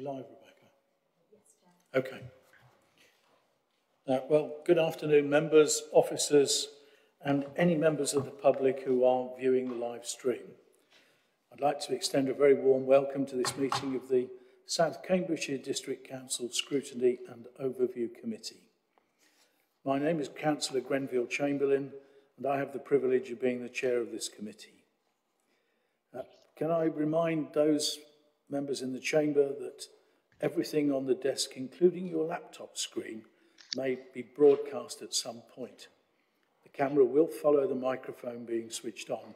live, Rebecca? Yes, Okay. Well, good afternoon, members, officers, and any members of the public who are viewing the live stream. I'd like to extend a very warm welcome to this meeting of the South Cambridgeshire District Council Scrutiny and Overview Committee. My name is Councillor Grenville Chamberlain, and I have the privilege of being the chair of this committee. Uh, can I remind those members in the chamber that everything on the desk, including your laptop screen, may be broadcast at some point. The camera will follow the microphone being switched on,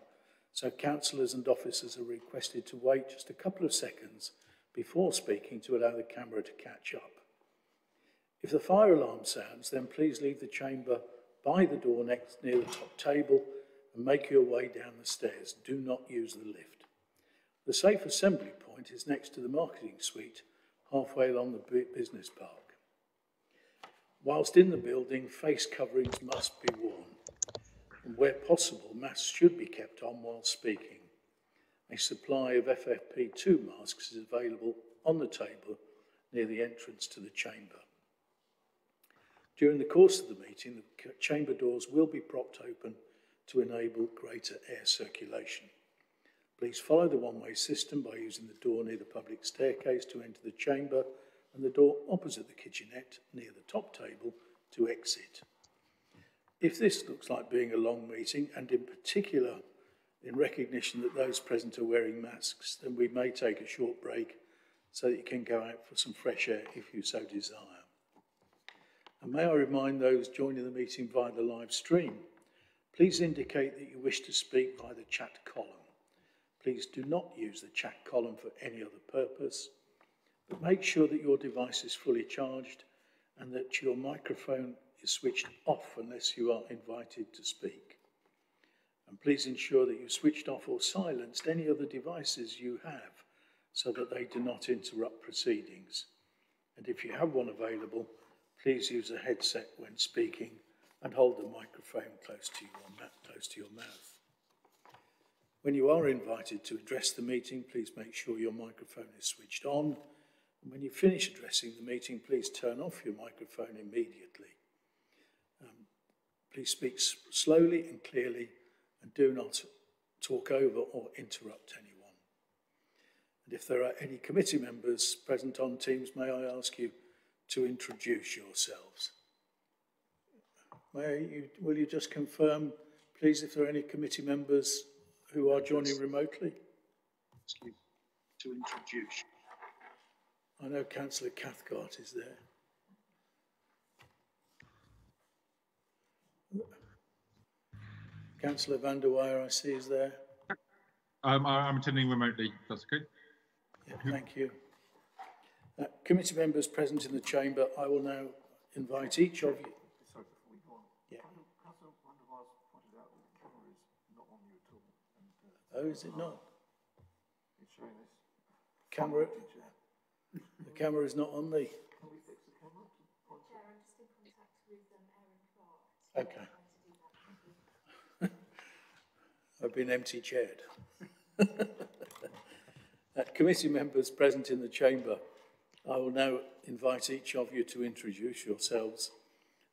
so councillors and officers are requested to wait just a couple of seconds before speaking to allow the camera to catch up. If the fire alarm sounds, then please leave the chamber by the door next near the top table and make your way down the stairs. Do not use the lift. The safe assembly point is next to the marketing suite, halfway along the business park. Whilst in the building, face coverings must be worn. And where possible, masks should be kept on while speaking. A supply of FFP2 masks is available on the table near the entrance to the chamber. During the course of the meeting, the chamber doors will be propped open to enable greater air circulation. Please follow the one-way system by using the door near the public staircase to enter the chamber and the door opposite the kitchenette near the top table to exit. If this looks like being a long meeting, and in particular in recognition that those present are wearing masks, then we may take a short break so that you can go out for some fresh air if you so desire. And may I remind those joining the meeting via the live stream, please indicate that you wish to speak via the chat column. Please do not use the chat column for any other purpose. But make sure that your device is fully charged and that your microphone is switched off unless you are invited to speak. And please ensure that you've switched off or silenced any other devices you have so that they do not interrupt proceedings. And if you have one available, please use a headset when speaking and hold the microphone close to your, close to your mouth. When you are invited to address the meeting, please make sure your microphone is switched on and when you finish addressing the meeting, please turn off your microphone immediately. Um, please speak slowly and clearly and do not talk over or interrupt anyone. And if there are any committee members present on Teams, may I ask you to introduce yourselves? May you, will you just confirm, please, if there are any committee members who are joining remotely? To introduce. I know Councillor Cathcart is there. Councillor van der Weyer, I see, is there. Um, I'm attending remotely. That's okay. Yeah, thank you. Uh, committee members present in the chamber, I will now invite each of you. Sorry, before we go on. Yeah. Councillor van der Weyer pointed out that the camera is not on you at all. And, uh, oh, is it not? It's showing this. Camera. The camera is not on me. Can we fix the camera? Chair, I'm just in contact with um, Aaron Clark. Okay. I've been empty chaired. committee members present in the chamber, I will now invite each of you to introduce yourselves.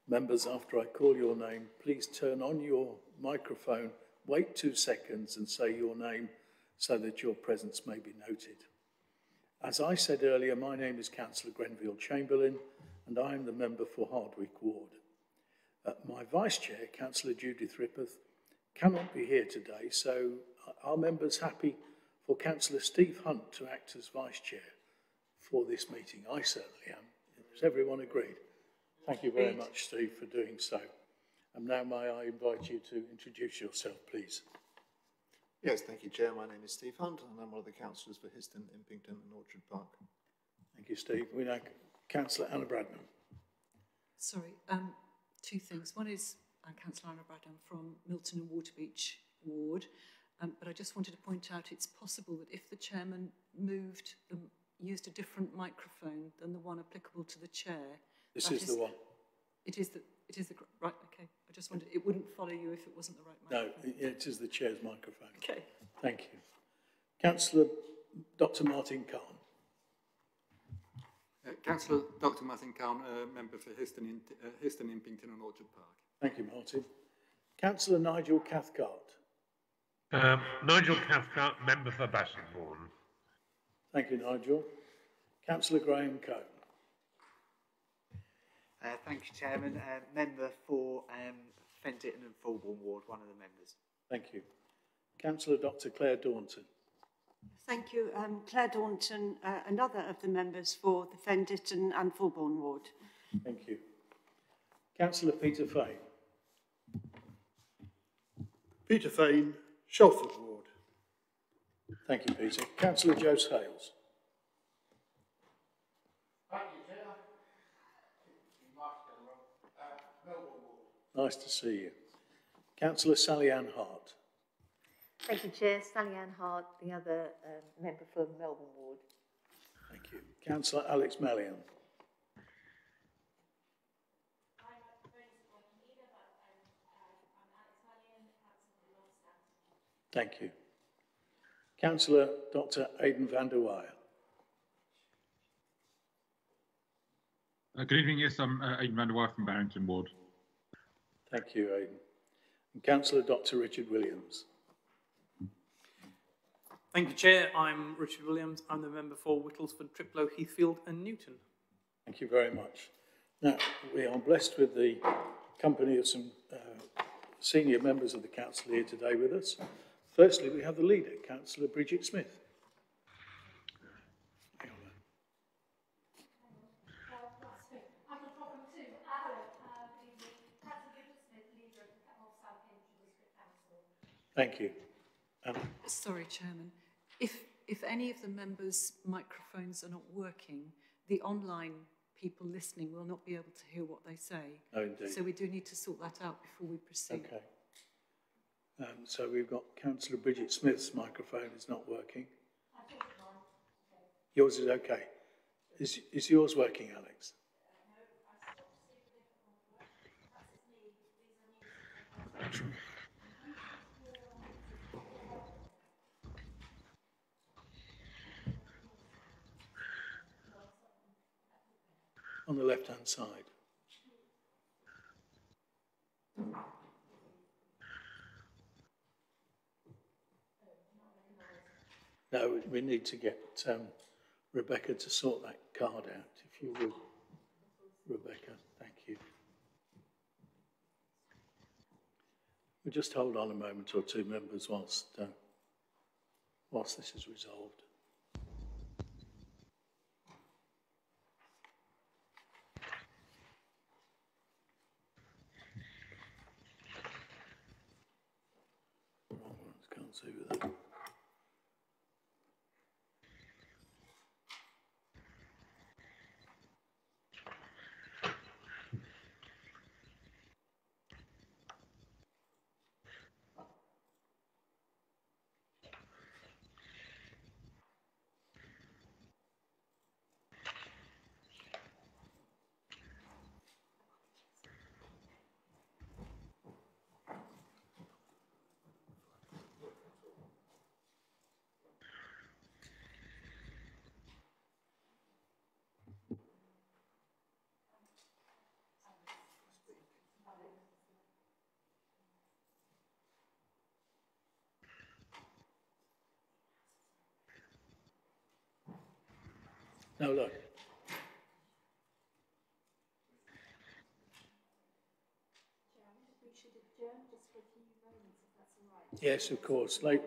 Members, after I call your name, please turn on your microphone, wait two seconds and say your name so that your presence may be noted. As I said earlier, my name is Councillor Grenville Chamberlain, and I am the member for Hardwick Ward. Uh, my Vice Chair, Councillor Judith Rippeth, cannot be here today, so are members happy for Councillor Steve Hunt to act as Vice Chair for this meeting? I certainly am. Has everyone agreed? Thank you very much, Steve, for doing so. And now may I invite you to introduce yourself, please. Yes, thank you, Chair. My name is Steve Hunt, and I'm one of the councillors for Histon, Impington and Orchard Park. Thank you, Steve. We now Councillor Anna Bradnam. Sorry, um, two things. One is uh, Councillor Anna Bradnam from Milton and Waterbeach Ward, um, but I just wanted to point out it's possible that if the chairman moved, the, used a different microphone than the one applicable to the chair. This is, is the one. It is the, it is the, right, okay. I just wondered, it wouldn't follow you if it wasn't the right microphone. No, it is the chair's microphone. Okay. Thank you. Councillor Dr Martin Cahn. Uh, Councillor Dr Martin Cahn, uh, member for Histon, in, uh, Histon, Impington and Orchard Park. Thank you, Martin. Councillor Nigel Cathcart. Um, Nigel Cathcart, member for Bassingbourn. Thank you, Nigel. Councillor Graham Cone. Uh, thank you, Chairman. Uh, member for um, Fen Ditton and Fulbourn Ward, one of the members. Thank you. Councillor Dr Claire Daunton. Thank you. Um, Claire Daunton, uh, another of the members for the Fen Ditton and Fulbourn Ward. Thank you. Councillor Peter Fane. Peter Fane, Shelford Ward. Thank you, Peter. Councillor Joe Hales. Nice to see you. Councillor Sally Ann Hart. Thank you, Chair. Sally Ann Hart, the other um, member for Melbourn Ward. Thank you. Councillor Alex Malyon. Thank you. Councillor Dr Aidan van der Weyer. Uh, good evening. Yes, I'm uh, Aidan van der Weyer from Barrington Ward. Thank you, Aidan. And Councillor Dr Richard Williams. Thank you, Chair. I'm Richard Williams. I'm the member for Whittlesford, Thriplow, Heathfield and Newton. Thank you very much. Now, we are blessed with the company of some uh, senior members of the council here today with us. Firstly, we have the leader, Councillor Bridget Smith. Hang on a minute. I've got a problem too. Hello, uh, good evening. Councillor Bridget Smith, leader of the of South Cambridge District Council. Thank you. Um, Sorry, Chairman. If, if any of the members' microphones are not working, the online people listening will not be able to hear what they say. no, indeed. So we do need to sort that out before we proceed. Okay. Um, so we've got Councillor Bridget Smith's microphone is not working. Yours is okay. Is, is yours working, Alex? On the left-hand side. No, we need to get um, Rebecca to sort that card out, if you would. Rebecca, thank you. We'll just hold on a moment or two, members, whilst, uh, whilst this is resolved. Oh, I can't see with that. No, look. We should adjourn just for a few moments, if that's all right. Yes, of course. Like,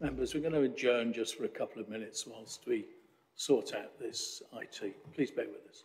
members, we're going to adjourn just for a couple of minutes whilst we sort out this IT. Please bear with us.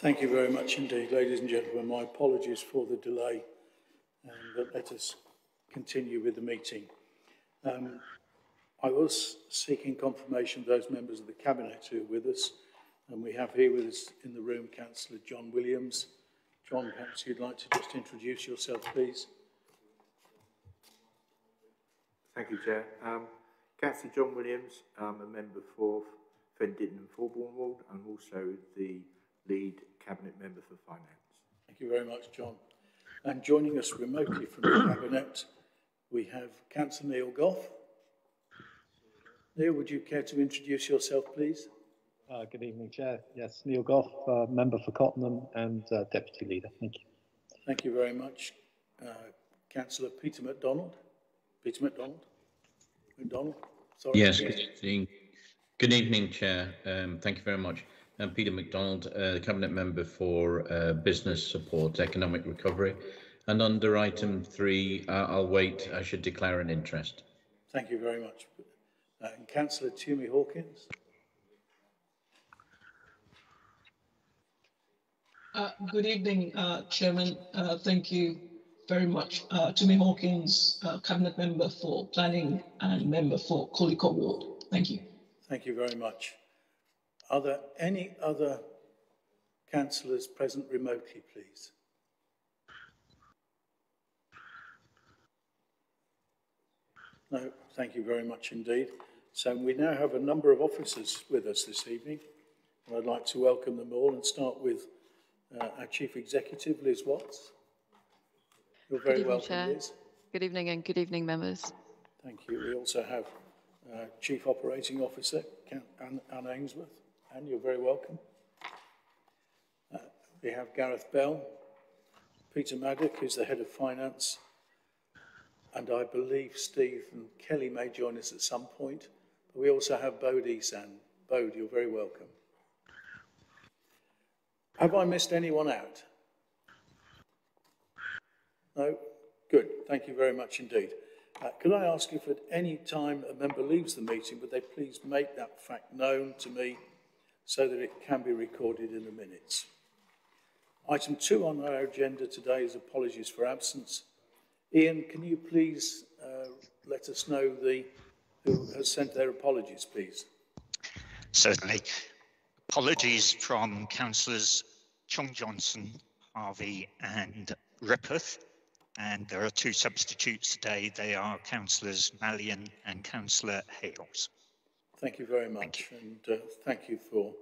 Thank you very much indeed, ladies and gentlemen. My apologies for the delay, and uh, let us continue with the meeting. Um, I was seeking confirmation of those members of the Cabinet who are with us, and we have here with us in the room Councillor John Williams. John, perhaps you'd like to just introduce yourself, please. Thank you, Chair. Um, Councillor John Williams, I'm a member for Fen Ditton and Fulbourn Ward and also the lead Cabinet member for Finance. Thank you very much, John. And joining us remotely from the Cabinet, we have Councillor Neil Gough. Neil, would you care to introduce yourself, please? Uh, good evening, Chair. Yes, Neil Gough, uh, member for Cottenham and uh, Deputy Leader. Thank you. Thank you very much. Uh, Councillor Peter MacDonald. Peter MacDonald. MacDonald. Sorry. Yes, good evening. Good evening, Chair. Um, thank you very much. I'm Peter MacDonald, uh, Cabinet Member for uh, Business Support, Economic Recovery. And under item three, uh, I'll wait. I should declare an interest. Thank you very much. Uh, and Councillor Tumi Hawkins. Uh, good evening, uh, Chairman. Uh, thank you very much. Uh, Tumi Hawkins, uh, Cabinet Member for Planning and Member for Caldecote Ward. Thank you. Thank you very much. Are there any other councillors present remotely, please? No, thank you very much indeed. So we now have a number of officers with us this evening, and I'd like to welcome them all and start with uh, our Chief Executive, Liz Watts. You're very good evening, welcome, Chair. Liz. Good evening and good evening, members. Thank you. We also have uh, Chief Operating Officer, Anne Ainsworth. You're very welcome. Uh, we have Gareth Bell, Peter Maddock, who's the Head of Finance, and I believe Steve and Kelly may join us at some point. But we also have Bode Esan. Bode, you're very welcome. Have I missed anyone out? No? Good. Thank you very much indeed. Uh, could I ask if at any time a member leaves the meeting, would they please make that fact known to me so that it can be recorded in the minutes? Item two on our agenda today is apologies for absence. Ian, can you please uh, let us know the who has sent their apologies, please? Certainly. Apologies from councillors Chung Johnson, Harvey and Rippeth. And there are two substitutes today. They are councillors Malyon and councillor Hales. Thank you very much, and uh, thank you for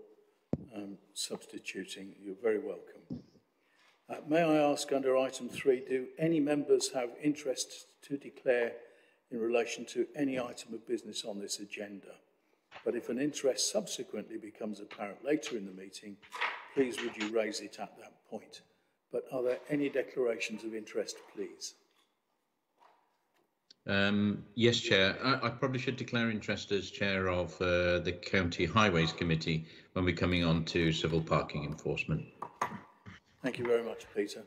um, substituting. You're very welcome. Uh, may I ask under item three, do any members have interest to declare in relation to any item of business on this agenda? But if an interest subsequently becomes apparent later in the meeting, please would you raise it at that point? But are there any declarations of interest, please? Um, yes, Chair. I, I, probably should declare interest as Chair of uh, the County Highways Committee when we're coming on to civil parking enforcement. Thank you very much, Peter.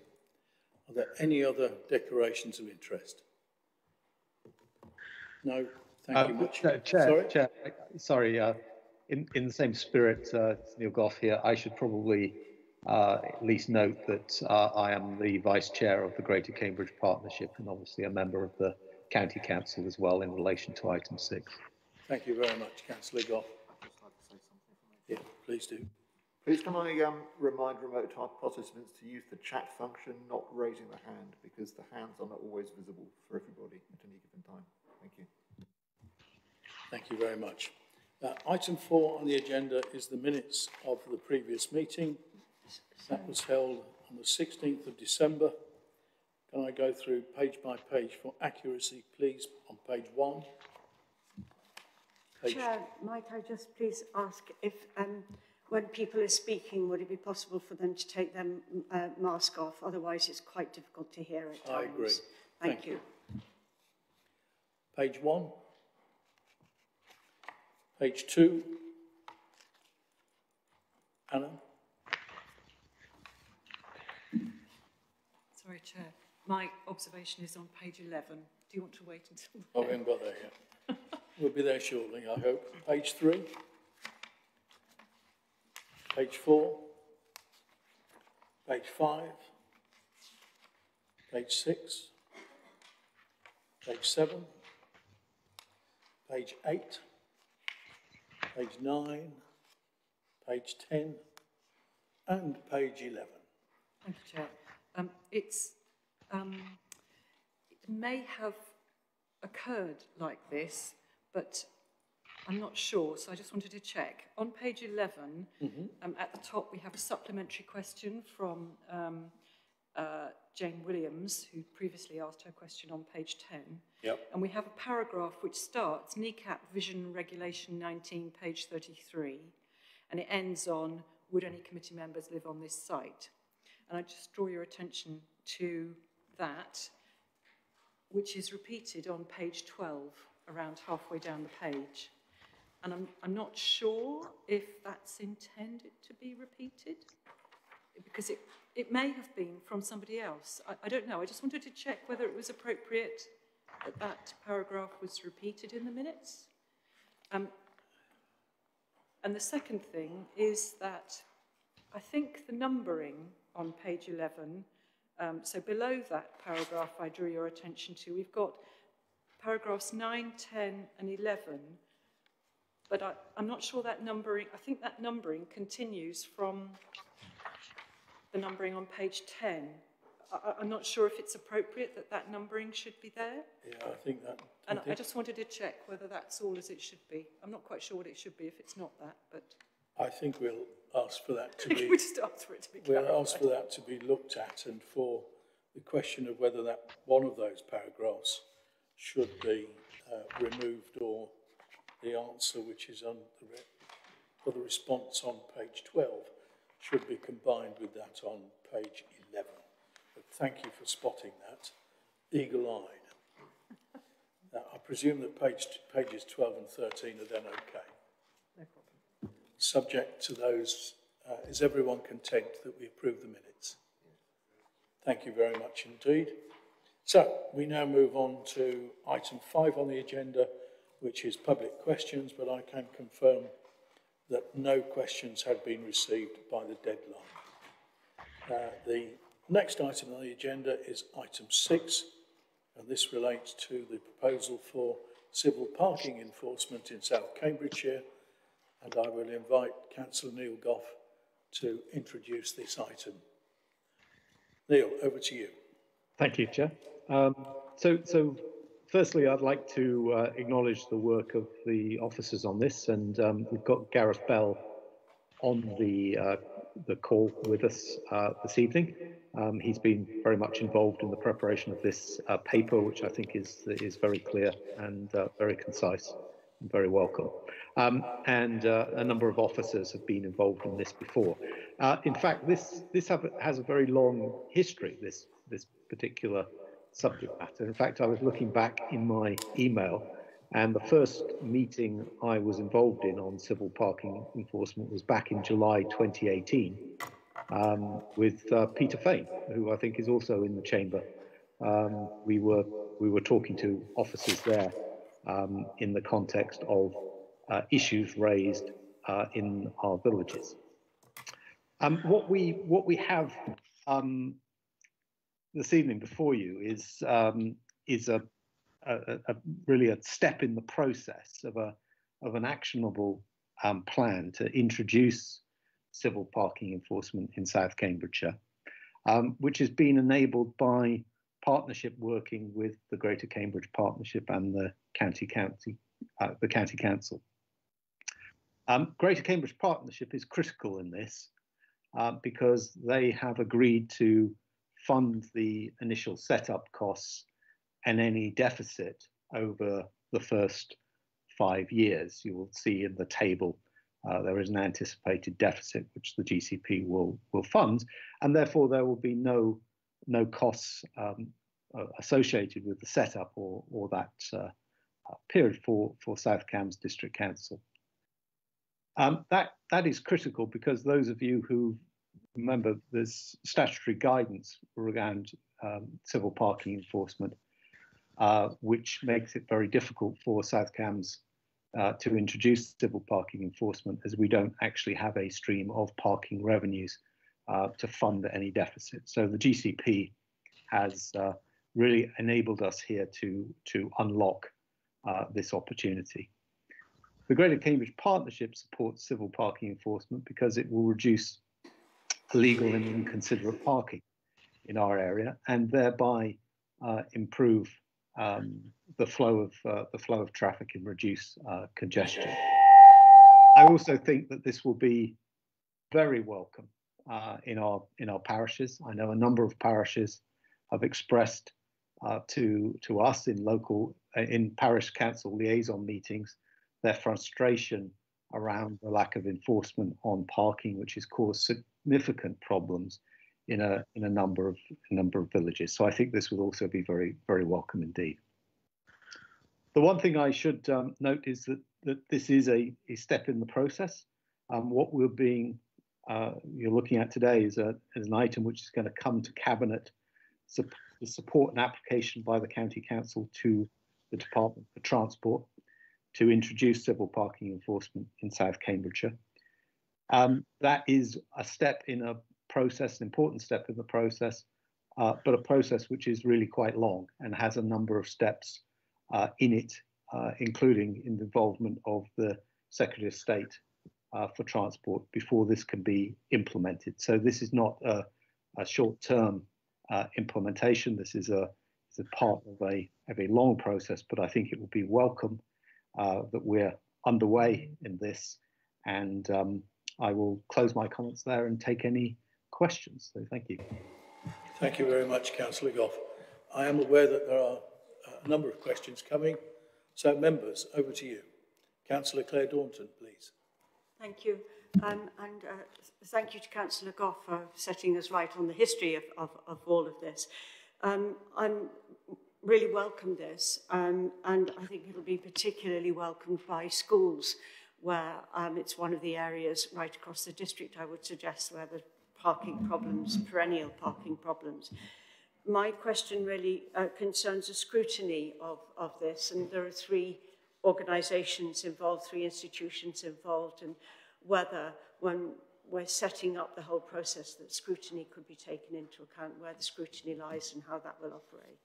Are there any other declarations of interest? No, thank uh, you much. Chair, sorry, Chair, sorry uh, in, in the same spirit, uh, Neil Gough here, I should probably uh, at least note that uh, I am the Vice Chair of the Greater Cambridge Partnership and obviously a member of the County Council as well in relation to item six. Thank you very much, Councillor Gough. I'd just like to say something for my. Yeah, please do. Please can I um, remind remote participants to use the chat function, not raising the hand, because the hands are not always visible for everybody at any given time. Thank you. Thank you very much. Uh, item four on the agenda is the minutes of the previous meeting. That was held on the 16th of December. Can I go through page by page for accuracy, please, on page one? Page Chair, might I just please ask if um, when people are speaking, would it be possible for them to take their uh, mask off? Otherwise, it's quite difficult to hear at times. I agree. Thank, Thank you. you. Page one. Page two. Anna? Sorry, Chair. My observation is on page 11. Do you want to wait until... Oh, we haven't got there yet. we'll be there shortly, I hope. Page three. Page four. page five, page six, page seven, page eight, page nine, page 10, and page 11. Thank you, Chair. Um, it's, um, it may have occurred like this, but I'm not sure, so I just wanted to check. On page 11, Mhm. um, at the top, we have a supplementary question from um, uh, Jane Williams, who previously asked her question on page 10. Yep. And we have a paragraph which starts NECAP Vision Regulation 19, page 33, and it ends on, would any committee members live on this site? And I just draw your attention to that, which is repeated on page 12, around halfway down the page. And I'm, I'm not sure if that's intended to be repeated, because it, it may have been from somebody else. I, I don't know. I just wanted to check whether it was appropriate that that paragraph was repeated in the minutes. Um, and the second thing is that I think the numbering on page 11, um, so below that paragraph I drew your attention to, we've got paragraphs 9, 10 and 11, but I, I'm not sure that numbering, I think that numbering continues from the numbering on page 10. I, I'm not sure if it's appropriate that that numbering should be there. Yeah, I think that. And I think- just wanted to check whether that's all as it should be. I'm not quite sure what it should be if it's not that, but I think we'll ask for that to be. we just ask for it to be We'll clarified. ask for that to be looked at and for the question of whether that one of those paragraphs should be uh, removed or the answer which is on the re- for the response on page 12 should be combined with that on page 11. But thank you for spotting that, eagle-eyed. Now, I presume that page, pages 12 and 13 are then okay. Subject to those, uh, is everyone content that we approve the minutes? Thank you very much indeed. So we now move on to item five on the agenda, which is public questions, but I can confirm that no questions had been received by the deadline. Uh, the next item on the agenda is item six, and this relates to the proposal for civil parking enforcement in South Cambridgeshire, and I will invite Councillor Neil Gough to introduce this item. Neil, over to you. Thank you, Chair. Um, so, so firstly, I'd like to uh, acknowledge the work of the officers on this, and um, we've got Gareth Bell on the uh, the call with us uh, this evening. Um, he's been very much involved in the preparation of this uh, paper, which I think is is very clear and uh, very concise very welcome. Um, and uh, a number of officers have been involved in this before. Uh, in fact, this this have, has a very long history. This this particular subject matter. In fact, I was looking back in my email, and the first meeting I was involved in on civil parking enforcement was back in July 2018 um, with uh, Peter Fane, who I think is also in the chamber. Um, we were we were talking to officers there um, in the context of uh, issues raised uh, in our villages. Um, what we what we have um, this evening before you is um, is a, a, a really a step in the process of a of an actionable um, plan to introduce civil parking enforcement in South Cambridgeshire, um, which has been enabled by partnership working with the Greater Cambridge Partnership and the County County uh, the County Council. Um, Greater Cambridge Partnership is critical in this uh, because they have agreed to fund the initial setup costs and any deficit over the first five years. You will see in the table uh, there is an anticipated deficit which the GCP will will fund, and therefore there will be no no costs um, uh, associated with the setup or or that uh, period for for South Cambs District Council. Um, that that is critical because those of you who remember there's statutory guidance around um, civil parking enforcement, uh, which makes it very difficult for South Cambs uh, to introduce civil parking enforcement as we don't actually have a stream of parking revenues uh, to fund any deficit. So the GCP has uh, really enabled us here to, to unlock uh, this opportunity. The Greater Cambridge Partnership supports civil parking enforcement because it will reduce illegal and inconsiderate parking in our area and thereby uh, improve um, the flow of uh, the flow of traffic and reduce uh, congestion. I also think that this will be very welcome uh, in our in our parishes. I know a number of parishes have expressed uh, to to us in local uh, in parish council liaison meetings their frustration around the lack of enforcement on parking, which has caused significant problems in a in a number of a number of villages. So I think this will also be very very welcome indeed. The one thing I should um, note is that that this is a, a step in the process. Um, what we're being uh, you're looking at today is, a, is an item which is going to come to cabinet to support an application by the county council to the Department for Transport to introduce civil parking enforcement in South Cambridgeshire. Um, that is a step in a process, an important step in the process, uh, but a process which is really quite long and has a number of steps uh, in it, uh, including in the involvement of the Secretary of State uh, for Transport before this can be implemented. So this is not a, a short-term uh, implementation. This is a, is a part of a, of a long process, but I think it will be welcome uh, that we're underway in this. And um, I will close my comments there and take any questions. So thank you. Thank you very much, Councillor Gough. I am aware that there are a number of questions coming. So members, over to you. Councillor Claire Daunton, please. Thank you. Um, and uh, thank you to Councillor Gough for setting us right on the history of, of, of all of this. Um, I'm really welcome this, um, and I think it'll be particularly welcomed by schools where um, it's one of the areas right across the district, I would suggest, where the parking problems, perennial parking problems. My question really uh, concerns the scrutiny of, of this, and there are three organisations involved, three institutions involved, and whether when we're setting up the whole process that scrutiny could be taken into account, where the scrutiny lies and how that will operate.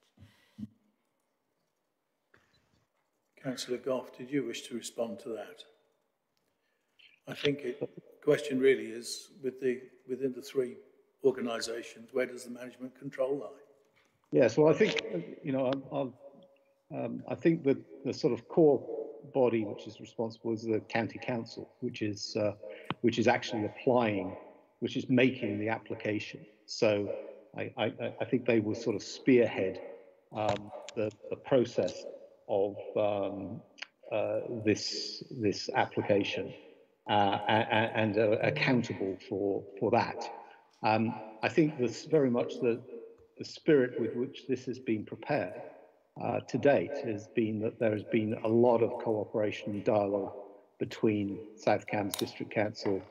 Councillor Gough, did you wish to respond to that? I think it, the question really is with the, within the three organisations, where does the management control lie? Yes, well, I think, you know, I'll, um, I think that the sort of core body which is responsible is the county council, which is uh, which is actually applying, which is making the application. So I, I, I think they will sort of spearhead um, the, the process of um, uh, this this application uh, and, and uh, accountable for for that. Um, I think this very much the the spirit with which this has been prepared uh, to date has been that there has been a lot of cooperation and dialogue between South Cambs District Council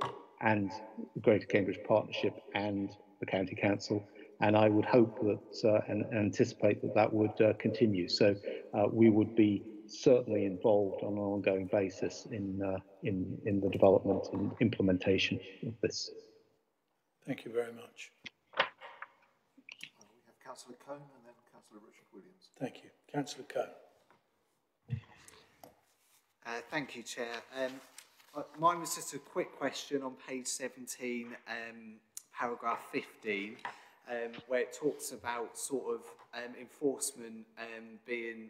and the Greater Cambridge Partnership and the County Council. And I would hope that uh, and, and, anticipate that that would uh, continue. So uh, we would be certainly involved on an ongoing basis in, uh, in, in the development and implementation of this. Thank you very much. we have Councillor Cone and then Councillor Richard Williams. Thank you. Councillor Cone. Uh, thank you, Chair. Um, uh, mine was just a quick question on page 17, um, paragraph 15, um, where it talks about sort of um, enforcement um, being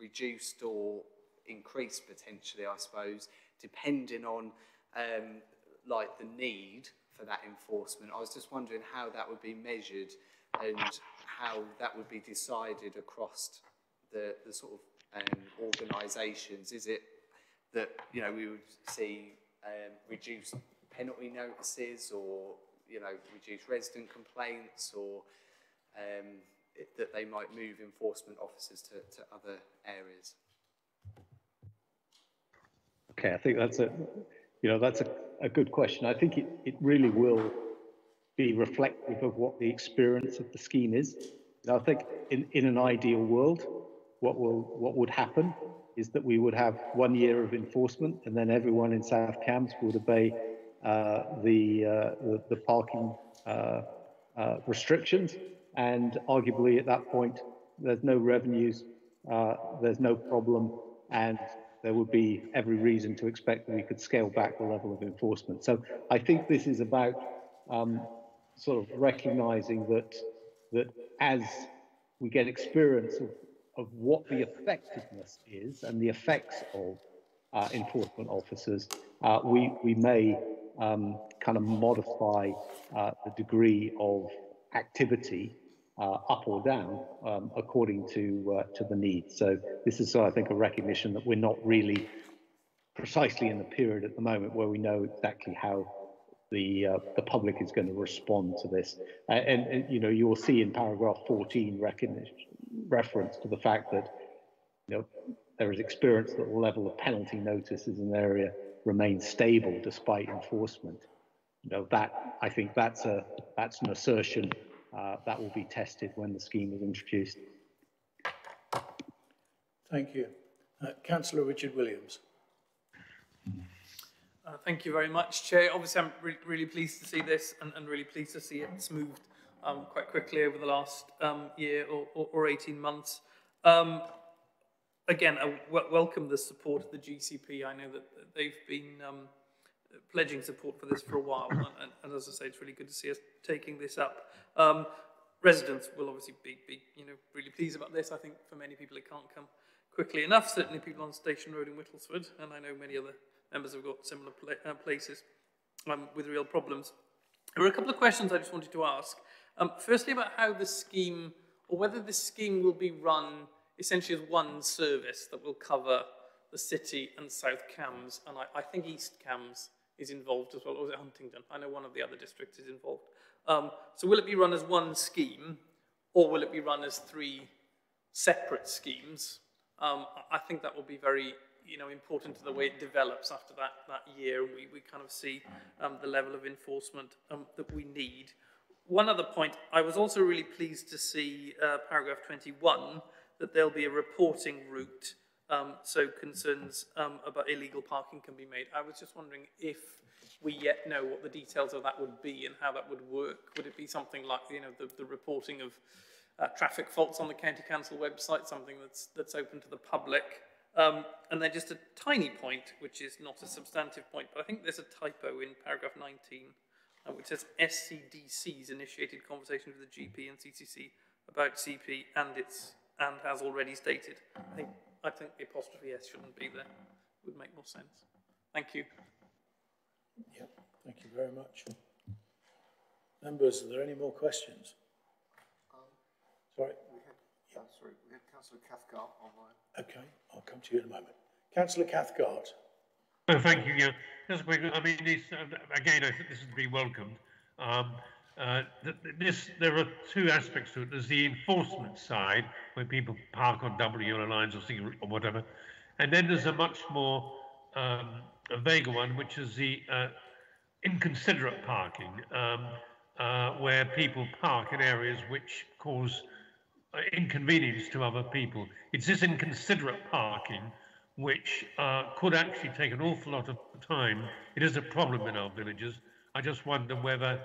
reduced or increased potentially, I suppose, depending on um, like the need for that enforcement. I was just wondering how that would be measured and how that would be decided across the, the sort of um, organisations? Is it that, you know, we would see um, reduced penalty notices or, you know, reduced resident complaints or um, it, that they might move enforcement officers to, to other areas? Okay, I think that's a, you know, that's a, a good question. I think it, it really will be reflective of what the experience of the scheme is. I think in, in an ideal world, what will what would happen is that we would have one year of enforcement, and then everyone in South Cambs would obey uh, the, uh, the, the parking uh, uh, restrictions, and arguably at that point, there's no revenues, uh, there's no problem, and there would be every reason to expect that we could scale back the level of enforcement. So I think this is about um, sort of recognizing that that as we get experience of, of what the effectiveness is and the effects of uh, enforcement officers, uh, we, we may um, kind of modify uh, the degree of activity uh, up or down um, according to uh, to the needs. So this is, I think, a recognition that we're not really precisely in the period at the moment where we know exactly how the uh, the public is going to respond to this. Uh, and, and, you know, you will see in paragraph 14 reference to the fact that you know there is experience that the level of penalty notices in the area remains stable despite enforcement. You know that I think that's a that's an assertion uh, that will be tested when the scheme is introduced. Thank you. Uh, Councillor Richard Williams. Uh, thank you very much, Chair. Obviously, I'm re really pleased to see this and, and, really pleased to see it's moved um, quite quickly over the last um, year or, or, or, 18 months. Um, again, I welcome the support of the GCP. I know that they've been um, pledging support for this for a while, and, and, and, as I say, it's really good to see us taking this up. Um, residents will obviously be, be, you know, really pleased about this. I think for many people it can't come quickly enough, certainly people on Station Road in Whittlesford, and I know many other members have got similar pla uh, places um, with real problems. There are a couple of questions I just wanted to ask. Um, firstly, about how the scheme, or whether the scheme will be run essentially as one service that will cover the city and South Cambs, and I, I think East Cambs is involved as well, or is it Huntingdon? I know one of the other districts is involved. Um, so will it be run as one scheme, or will it be run as three separate schemes? Um, I think that will be very you know, important to the way it develops after that, that year. We, we kind of see um, the level of enforcement um, that we need. One other point, I was also really pleased to see uh, paragraph 21, that there'll be a reporting route um, so concerns um, about illegal parking can be made. I was just wondering if we yet know what the details of that would be and how that would work. Would it be something like, you know, the, the reporting of uh, traffic faults on the county council website, something that's, that's open to the public? Um, and then just a tiny point, which is not a substantive point, but I think there's a typo in paragraph 19, uh, which says SCDC's initiated conversation with the GP and CCC about CP and its and has already stated. I think I think the apostrophe S shouldn't be there. It Would make more sense. Thank you. Yep, thank you very much. Members, are there any more questions? Um, sorry? We had, yeah. sorry, we had Councillor Cathcart online. Okay, I'll come to you in a moment. Councillor Cathcart. Oh, thank you. Yeah, just quick. I mean, this, uh, again, I think this is to be welcomed. Um, uh, this, there are two aspects to it. There's the enforcement side, where people park on double yellow lines or, or whatever. And then there's a much more um, a vague one, which is the uh, inconsiderate parking, um, uh, where people park in areas which cause inconvenience to other people. It's this inconsiderate parking which uh, could actually take an awful lot of time. It is a problem in our villages. I just wonder whether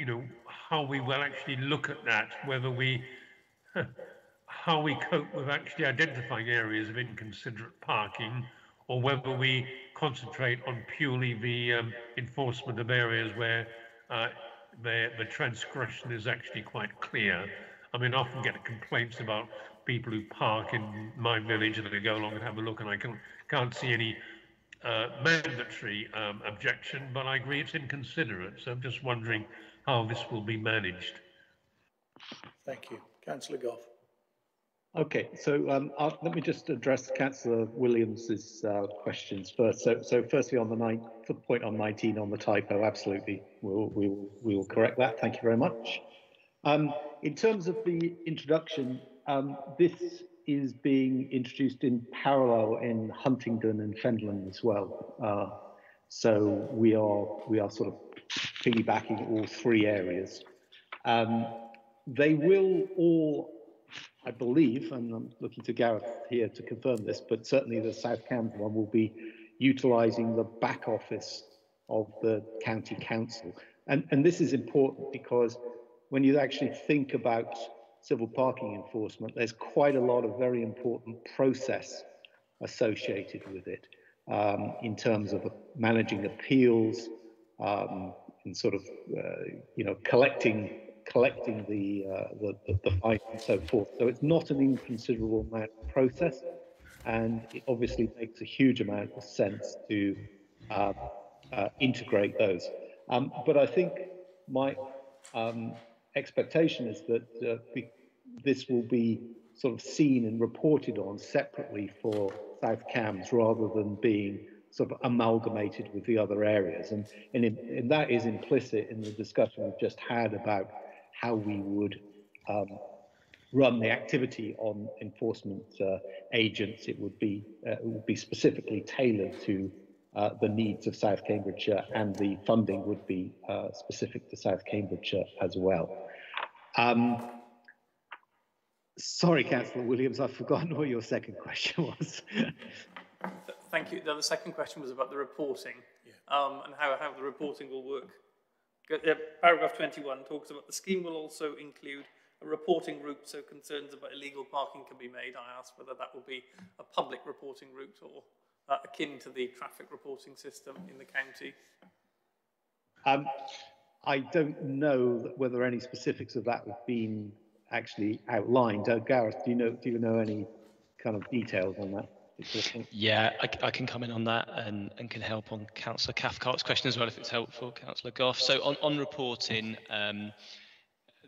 you know, how we will actually look at that, whether we, how we cope with actually identifying areas of inconsiderate parking, or whether we concentrate on purely the um, enforcement of areas where uh, the, the transgression is actually quite clear. I mean, I often get complaints about people who park in my village and I go along and have a look and I can, can't see any uh, mandatory um, objection, but I agree it's inconsiderate. So I'm just wondering how this will be managed. Thank you. Councillor Gough. Okay, so um, let me just address Councillor Williams's uh, questions first. So, so firstly, on the nine, point on 19 on the typo, absolutely, we'll, we'll, we'll correct that. Thank you very much. Um, in terms of the introduction, um, this is being introduced in parallel in Huntingdon and Fenland as well. Uh, so we are we are sort of piggybacking all three areas. Um, they will all, I believe, and I'm looking to Gareth here to confirm this, but certainly the South Cambs one will be utilising the back office of the county council. And, and this is important because when you actually think about civil parking enforcement, there's quite a lot of very important process associated with it um, in terms of managing appeals um, and sort of, uh, you know, collecting collecting the, uh, the, the, fine and so forth. So it's not an inconsiderable amount of process, and it obviously makes a huge amount of sense to uh, uh, integrate those. Um, but I think my um, expectation is that uh, this will be sort of seen and reported on separately for South Cambs rather than being sort of amalgamated with the other areas. And, and, in, and that is implicit in the discussion we've just had about how we would um, run the activity on enforcement uh, agents. It would be uh, it would be specifically tailored to uh, the needs of South Cambridgeshire, and the funding would be uh, specific to South Cambridgeshire as well. Um, sorry, Councillor Williams, I've forgotten what your second question was. Thank you. The second question was about the reporting yeah. um, and how, how the reporting will work. Paragraph 21 talks about the scheme will also include a reporting route so concerns about illegal parking can be made. I asked whether that will be a public reporting route or uh, akin to the traffic reporting system in the county. Um, I don't know whether any specifics of that have been actually outlined. Uh, Gareth, do you know do you know any kind of details on that? Yeah, I, I, can come in on that and, and can help on Councillor Cathcart's question as well if it's helpful, Councillor Gough. So on, on reporting, um,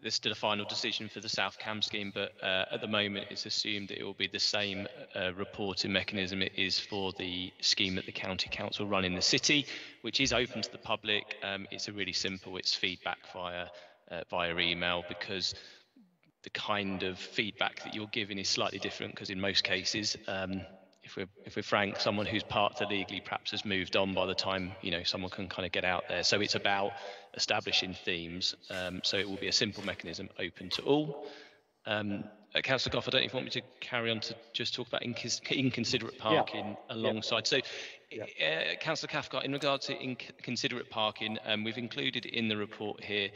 there's still a final decision for the South Cam scheme, but uh, at the moment it's assumed that it will be the same uh, reporting mechanism it is for the scheme that the County Council run in the city, which is open to the public. Um, it's a really simple, it's feedback via, uh, via email because the kind of feedback that you're giving is slightly different because in most cases um, if we're if we're frank, someone who's parked illegally perhaps has moved on by the time you know someone can kind of get out there. So it's about establishing themes. Um, so it will be a simple mechanism, open to all. Um, uh, Councillor Gough, I don't know if you want me to carry on to just talk about inconsiderate parking yeah. alongside. Yeah. So, yeah. uh, Councillor Cathcart, in regard to inconsiderate parking, um, we've included in the report here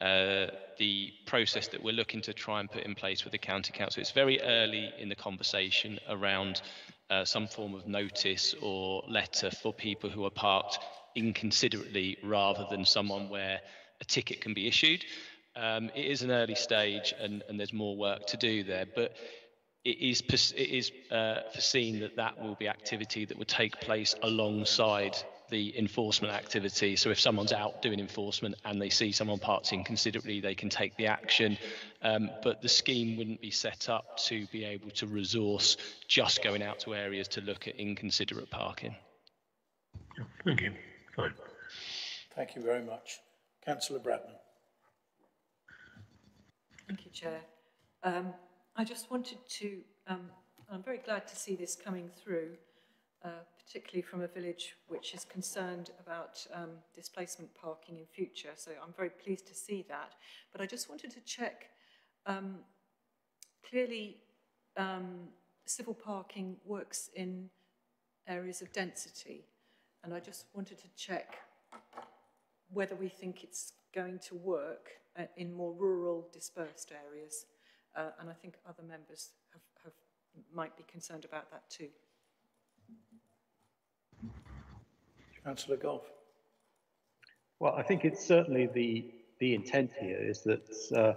uh, the process that we're looking to try and put in place with the county council. It's very early in the conversation around uh, some form of notice or letter for people who are parked inconsiderately rather than someone where a ticket can be issued. Um, it is an early stage and, and, there's more work to do there, but it is, it is uh, foreseen that that will be activity that would take place alongside the enforcement activity. So if someone's out doing enforcement and they see someone parked inconsiderately, they can take the action. Um, but the scheme wouldn't be set up to be able to resource just going out to areas to look at inconsiderate parking. Thank you. Fine. Thank you very much. Councillor Bradnam. Thank you, Chair. Um, I just wanted to, um, I'm very glad to see this coming through. Uh, particularly from a village which is concerned about um, displacement parking in future. So I'm very pleased to see that. But I just wanted to check, um, clearly um, civil parking works in areas of density. And I just wanted to check whether we think it's going to work uh, in more rural dispersed areas. Uh, and I think other members have, have, might be concerned about that too. Councillor Gough. Well, I think it's certainly the the intent here is that uh,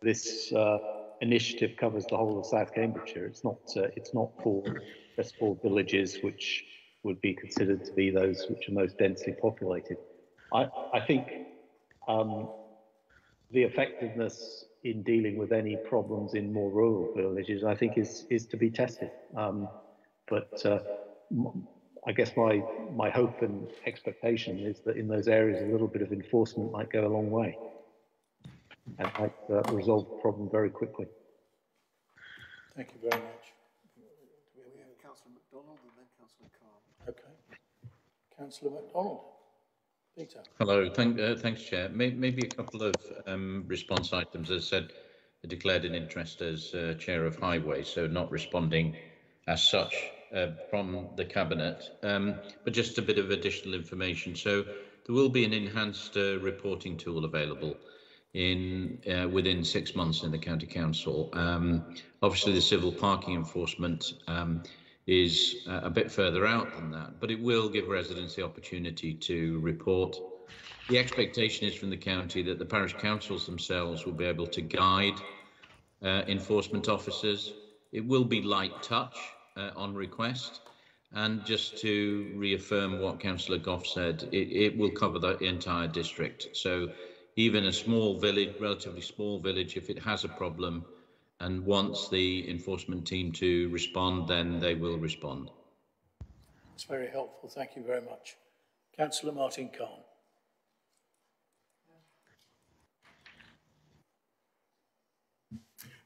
this uh, initiative covers the whole of South Cambridgeshire. It's not uh, it's not for just for villages which would be considered to be those which are most densely populated. I, I think um, the effectiveness in dealing with any problems in more rural villages, I think, is is to be tested. Um, but uh, I guess my my hope and expectation is that in those areas, a little bit of enforcement might go a long way and might uh, resolve the problem very quickly. Thank you very much. We have Councillor MacDonald and then Councillor Cahn. Okay. Councillor MacDonald. Peter. Hello. Thank, uh, thanks, Chair. Maybe a couple of um, response items. As I said, I declared an interest as uh, Chair of Highway, so not responding as such uh, from the Cabinet, um, but just a bit of additional information. So there will be an enhanced uh, reporting tool available in uh, within six months in the county council. Um, obviously, the civil parking enforcement um, is uh, a bit further out than that, but it will give residents the opportunity to report. The expectation is from the county that the parish councils themselves will be able to guide uh, enforcement officers. It will be light touch uh, on request. And just to reaffirm what Councillor Gough said, it, it will cover the entire district. So even a small village, relatively small village, if it has a problem, and wants the enforcement team to respond, then they will respond. It's very helpful. Thank you very much. Councillor Martin Cahn.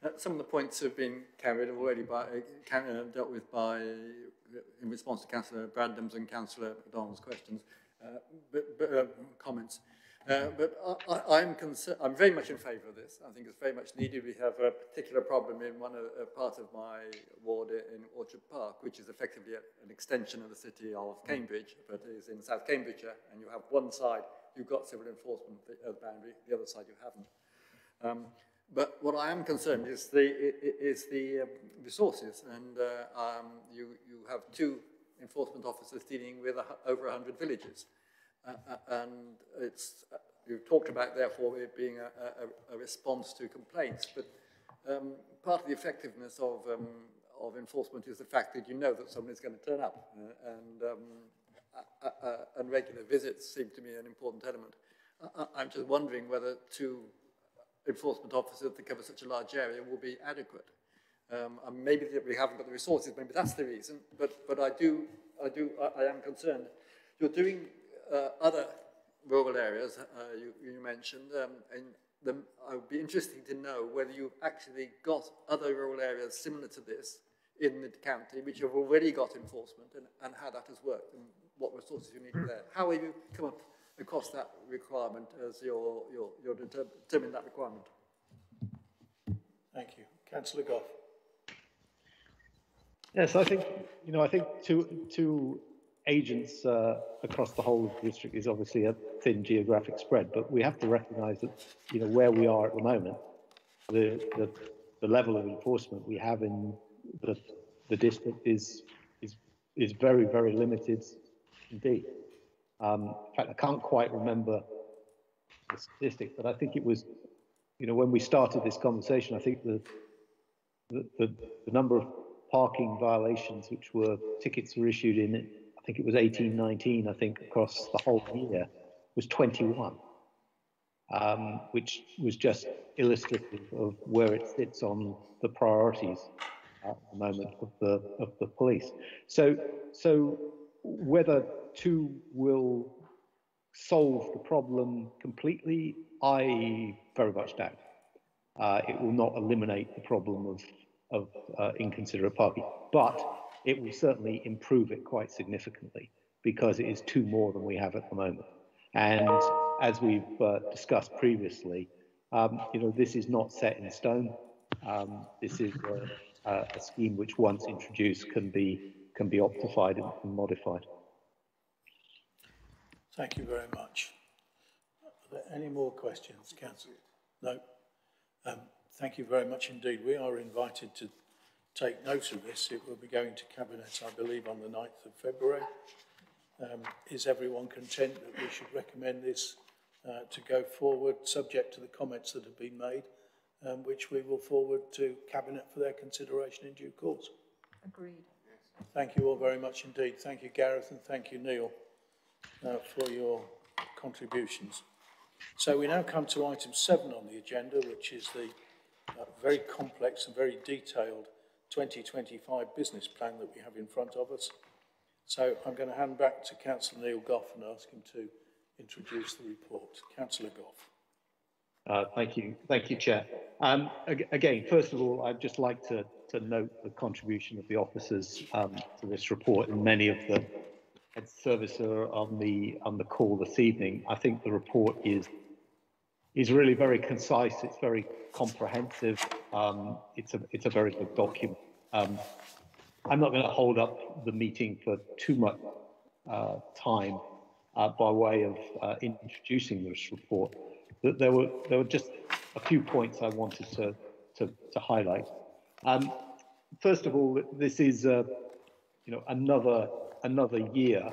Uh, some of the points have been carried already by, uh, uh dealt with by, uh, in response to Councillor Bradnam's and Councillor McDonald's questions, but, but comments. Uh, but I, am I'm very much in favour of this. I think it's very much needed. We have a particular problem in one a part of my ward in Orchard Park, which is effectively an extension of the city of Cambridge, but is in South Cambridgeshire, and you have one side, you've got civil enforcement boundary, the other side you haven't. Um, but what I am concerned is the, is the um, resources, and uh, um, you, you have two enforcement officers dealing with over 100 villages. Uh, uh, and it's, uh, you've talked about, therefore, it being a, a, a response to complaints, but um, part of the effectiveness of, um, of enforcement is the fact that you know that someone is going to turn up, uh, and, um, and regular visits seem to me an important element. I, am just wondering whether two enforcement officers that cover such a large area will be adequate. Um, and maybe we haven't got the resources, maybe that's the reason, but, but I do, I do, I, I am concerned. You're doing uh, other rural areas uh, you, you, mentioned, um, and the, I would be interesting to know whether you've actually got other rural areas similar to this in the county, which have already got enforcement, and, and how that has worked, and what resources you need there. How have you come up across that requirement as you're, you're, you're determining that requirement? Thank you. Councillor Gough. Yes, I think, you know, I think to, to agents uh, across the whole district is obviously a thin geographic spread, but we have to recognise that you know where we are at the moment, the the, the level of enforcement we have in the the district is is is very very limited indeed. Um, in fact, I can't quite remember the statistic, but I think it was, you know, when we started this conversation, I think the the, the, the number of parking violations which were tickets were issued in I think it was 1819, I think, across the whole year, was 21, um, which was just illustrative of where it sits on the priorities at the moment of the of the police. So, so whether two will solve the problem completely, I very much doubt. Uh, it will not eliminate the problem of of uh, inconsiderate parking, but it will certainly improve it quite significantly because it is two more than we have at the moment. And as we've uh, discussed previously, um, you know, this is not set in stone. Um, this is a, a, scheme which, once introduced, can be can be optified and modified. Thank you very much. Are there any more questions, Councillor? No. Um, thank you very much indeed. We are invited to take note of this. It will be going to Cabinet, I believe, on the 9th of February. Um, is everyone content that we should recommend this uh, to go forward, subject to the comments that have been made, um, which we will forward to Cabinet for their consideration in due course? Agreed. Thank you all very much indeed. Thank you, Gareth, and thank you, Neil, uh, for your contributions. So we now come to item seven on the agenda, which is the uh, very complex and very detailed 2025 business plan that we have in front of us. So I'm going to hand back to Councillor Neil Gough and ask him to introduce the report. Councillor Gough. Uh, thank you. Thank you, Chair. Um, again, first of all, I'd just like to, to note the contribution of the officers um, to this report and many of the head service on the on the call this evening. I think the report is is really very concise. It's very comprehensive. Um, it's a it's a very good document. Um, I'm not going to hold up the meeting for too much uh, time. uh, by way of uh, introducing this report, there were there were just a few points I wanted to to, to highlight. Um, first of all, this is uh, you know another another year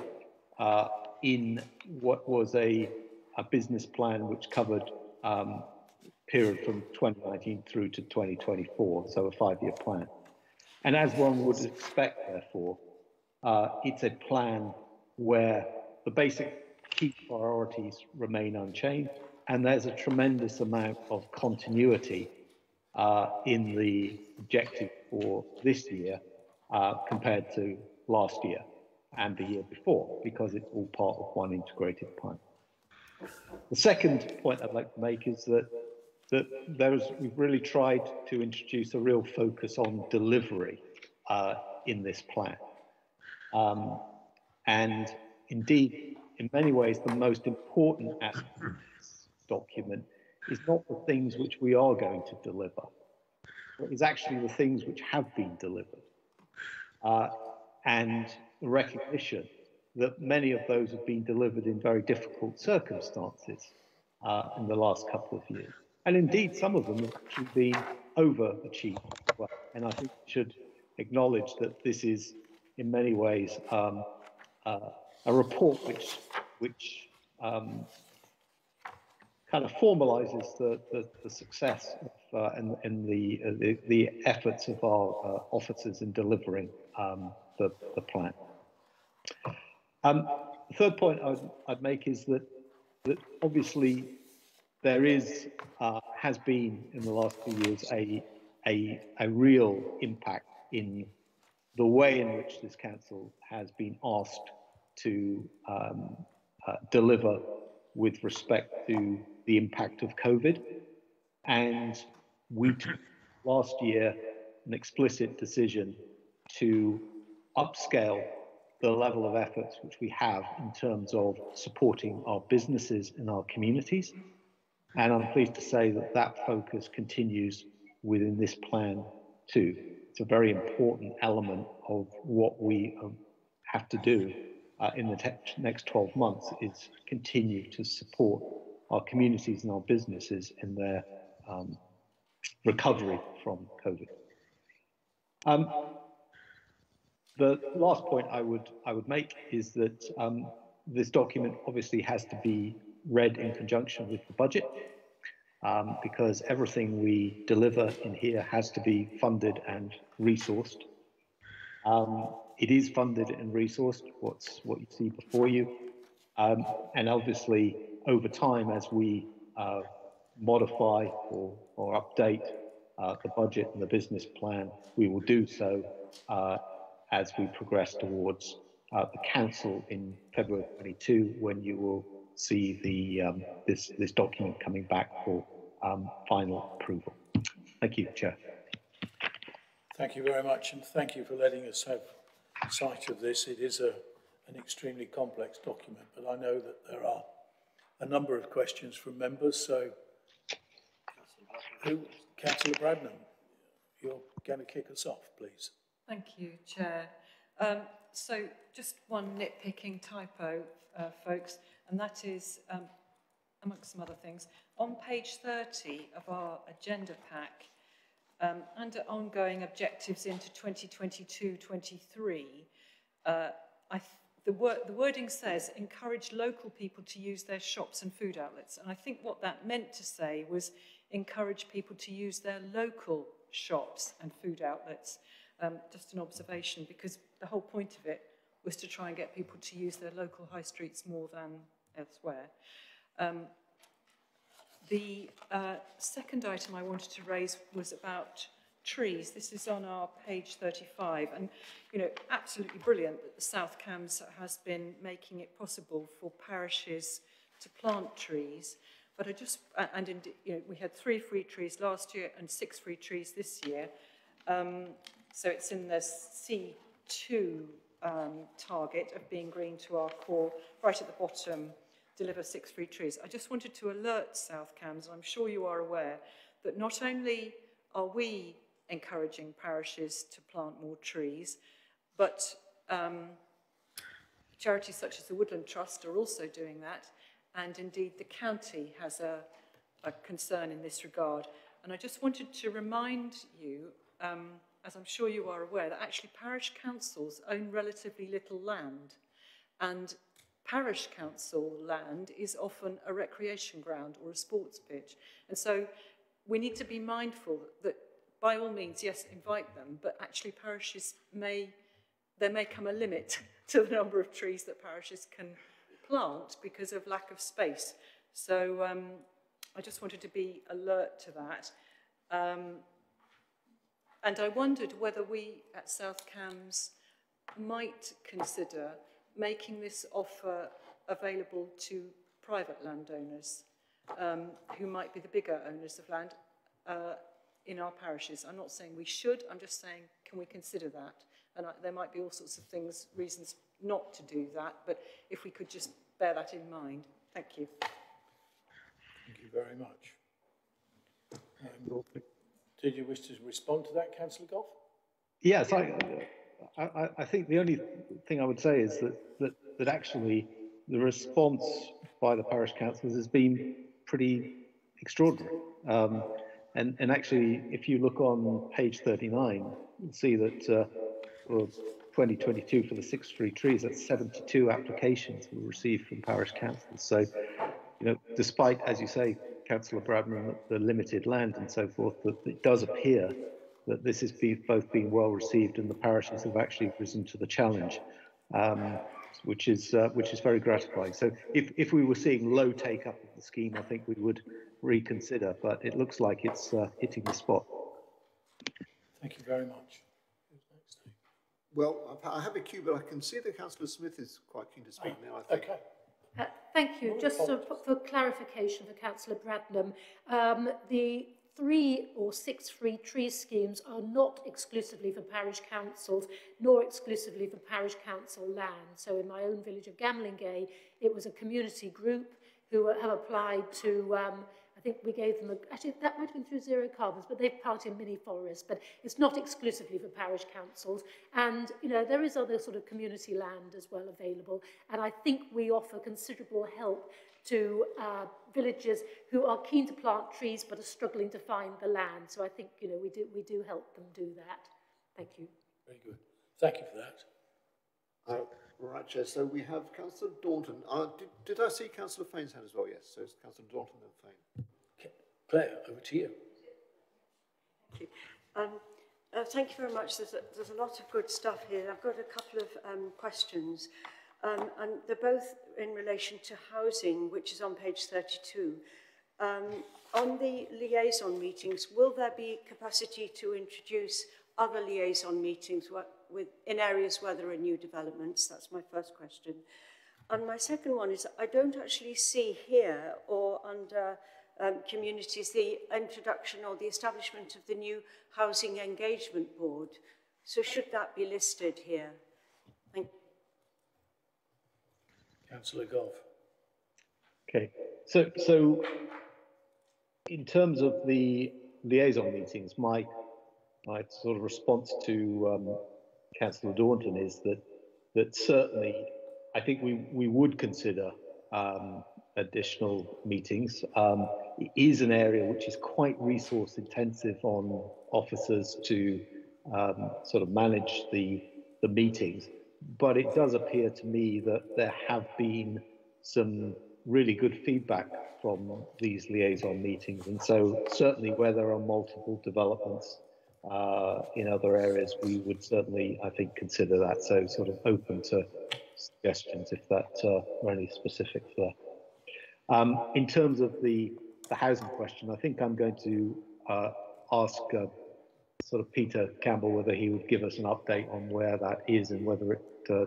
uh, in what was a a business plan which covered um, period from 2019 through to 2024, so a five-year plan. And as one would expect, therefore, uh, it's a plan where the basic key priorities remain unchanged, and there's a tremendous amount of continuity in the objective for this year uh, compared to last year and the year before, because it's all part of one integrated plan. The second point I'd like to make is that that there is, we've really tried to introduce a real focus on delivery uh, in this plan. Um, and indeed, in many ways, the most important aspect of this document is not the things which we are going to deliver, but is actually the things which have been delivered. Uh, and the recognition that many of those have been delivered in very difficult circumstances uh, in the last couple of years. And indeed, some of them have actually been overachieved. Well. And I think we should acknowledge that this is, in many ways, um, uh, a report which, which um, kind of formalizes the, the, the success of, uh, and, and the, uh, the, the, efforts of our uh, officers in delivering um, the, the plan. Um, the third point I'd, I'd, make is that, that obviously there is, uh, has been in the last few years, a, a, a real impact in the way in which this council has been asked to um, uh, deliver with respect to the impact of COVID. And we took last year an explicit decision to upscale the level of efforts which we have in terms of supporting our businesses and our communities and I'm pleased to say that that focus continues within this plan too. It's a very important element of what we have to do uh, in the next 12 months is continue to support our communities and our businesses in their um, recovery from COVID. Um, the last point I would I would make is that um, this document obviously has to be read in conjunction with the budget um, because everything we deliver in here has to be funded and resourced. Um, it is funded and resourced, what's what you see before you. Um, and obviously, over time, as we uh, modify or, or update uh, the budget and the business plan, we will do so uh, as we progress towards uh, the council in February 22, when you will see the um, this this document coming back for um, final approval. Thank you, Chair. Thank you very much, and thank you for letting us have sight of this. It is a, an extremely complex document, but I know that there are a number of questions from members, so who, Councillor Bradnam, you're going to kick us off, please. Thank you, Chair. Um, so just one nitpicking typo, uh, folks and that is, um, amongst some other things, on page 30 of our agenda pack, um, under ongoing objectives into 2022-23, uh, the, wor the wording says encourage local people to use their shops and food outlets. And I think what that meant to say was encourage people to use their local shops and food outlets. Um, just an observation, because the whole point of it was to try and get people to use their local high streets more than elsewhere. Um, the uh, second item I wanted to raise was about trees. This is on our page 35. And, you know, absolutely brilliant that the South Cambs has been making it possible for parishes to plant trees. But I just, and in, you know, we had three free trees last year and six free trees this year. Um, so it's in the C2 um, target of being green to our core, right at the bottom, deliver six free trees. I just wanted to alert South Cambs, and I'm sure you are aware, that not only are we encouraging parishes to plant more trees, but um, charities such as the Woodland Trust are also doing that, and indeed the county has a, a concern in this regard. And I just wanted to remind you, um, as I'm sure you are aware, that actually parish councils own relatively little land. And parish council land is often a recreation ground or a sports pitch. And so we need to be mindful that by all means, yes, invite them, but actually parishes may, there may come a limit to the number of trees that parishes can plant because of lack of space. So um, I just wanted to be alert to that. Um, and I wondered whether we at South Cambs might consider making this offer available to private landowners um, who might be the bigger owners of land uh, in our parishes. I'm not saying we should, I'm just saying can we consider that? And I, there might be all sorts of things, reasons not to do that, but if we could just bear that in mind. Thank you. Thank you very much. Um, did you wish to respond to that, Councillor Gough? Yes, I, I, I think the only thing I would say is that, that, that actually the response by the parish councils has been pretty extraordinary. Um, and, and actually, if you look on page 39, you'll see that uh, for 2022 for the six free trees, that's 72 applications were received from parish councils. So, you know, despite, as you say, Councillor Bradnam, the limited land and so forth, that it does appear that this has both been well received and the parishes have actually risen to the challenge, um, which is uh, which is very gratifying. So if, if we were seeing low take up of the scheme, I think we would reconsider, but it looks like it's uh, hitting the spot. Thank you very much. Well, I have a queue, but I can see that Councillor Smith is quite keen to speak now, I think. Okay. Uh, thank you. Just for, for clarification for Councillor Bradnam, um, the three or six free tree schemes are not exclusively for parish councils, nor exclusively for parish council land. So in my own village of Gamlingay, it was a community group who have applied to, um, I think we gave them, a, actually that might have been through zero carbons, but they've part in mini forests, but it's not exclusively for parish councils. And, you know, there is other sort of community land as well available. And I think we offer considerable help to uh, villagers who are keen to plant trees but are struggling to find the land. So I think, you know, we do, we do help them do that. Thank you. Very good. Thank you for that. Uh, right, Chair. So we have Councillor Daunton. Uh, did, did I see Councillor Fane's hand as well? Yes. So it's Councillor Daunton and Fane. Claire, over to you. Thank you. Um, uh, thank you very much. There's a, there's a lot of good stuff here. I've got a couple of um, questions, Um, and they're both in relation to housing, which is on page 32. Um, on the liaison meetings, will there be capacity to introduce other liaison meetings with, in areas where there are new developments? That's my first question. And my second one is I don't actually see here or under um, communities the introduction or the establishment of the new Housing Engagement Board. So should that be listed here? Thank you. Councillor Gough. Okay, so so in terms of the liaison meetings, my my sort of response to um, Councillor Daunton is that that certainly I think we we would consider um, additional meetings. Um, it is an area which is quite resource intensive on officers to um, sort of manage the, the meetings. But it does appear to me that there have been some really good feedback from these liaison meetings. And so certainly where there are multiple developments uh, in other areas, we would certainly, I think, consider that. So sort of open to suggestions if that uh, are any specifics there. Um, in terms of the, the housing question, I think I'm going to uh, ask uh, sort of Peter Campbell whether he would give us an update on where that is and whether it uh,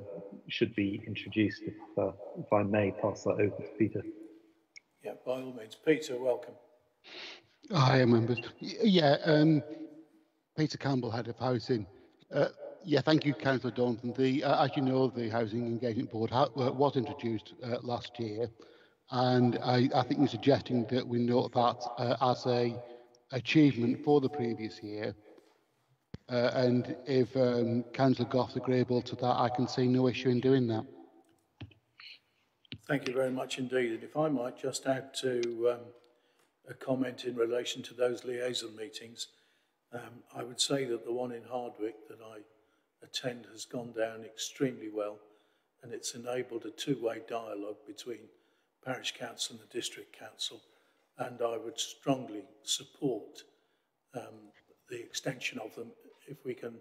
should be introduced, if, uh, if I may pass that over to Peter. Yeah, by all means. Peter, welcome. Hi, members. Yeah, um, Peter Campbell, Head of Housing. Uh, yeah, thank you, Councillor Daunton. The, uh, as you know, the Housing Engagement Board was introduced uh, last year. And I, I think you're suggesting that we note that uh, as a achievement for the previous year. Uh, and if um, Councillor Gough's agreeable to that, I can see no issue in doing that. Thank you very much indeed. And if I might just add to um, a comment in relation to those liaison meetings, um, I would say that the one in Hardwick that I attend has gone down extremely well and it's enabled a two-way dialogue between parish council and the district council and I would strongly support um, the extension of them if we can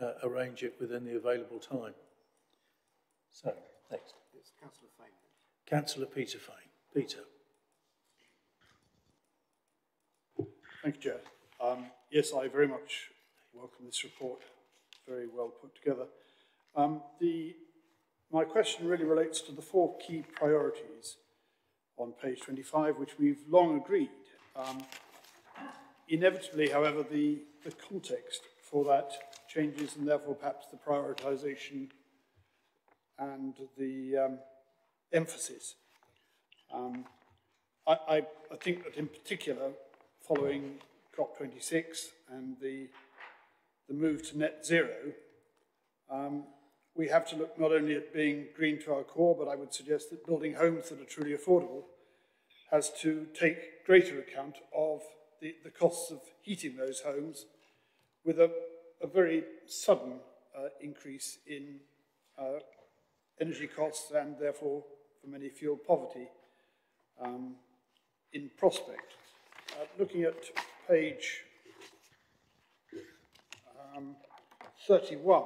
uh, arrange it within the available time. So, next. It's Councillor Fane. Councillor Peter Fane. Peter. Thank you, Chair. Um, yes, I very much welcome this report. Very well put together. Um, the, my question really relates to the four key priorities on page 25, which we've long agreed. Um, inevitably, however, the, the context for that changes and therefore perhaps the prioritisation and the um, emphasis. Um, I, I, I, think that in particular, following COP26 and the, the move to net zero, um, we have to look not only at being green to our core, but I would suggest that building homes that are truly affordable has to take greater account of the, the costs of heating those homes with a, a very sudden uh, increase in uh, energy costs and therefore for many fuel poverty um, in prospect. Uh, looking at page um, 31,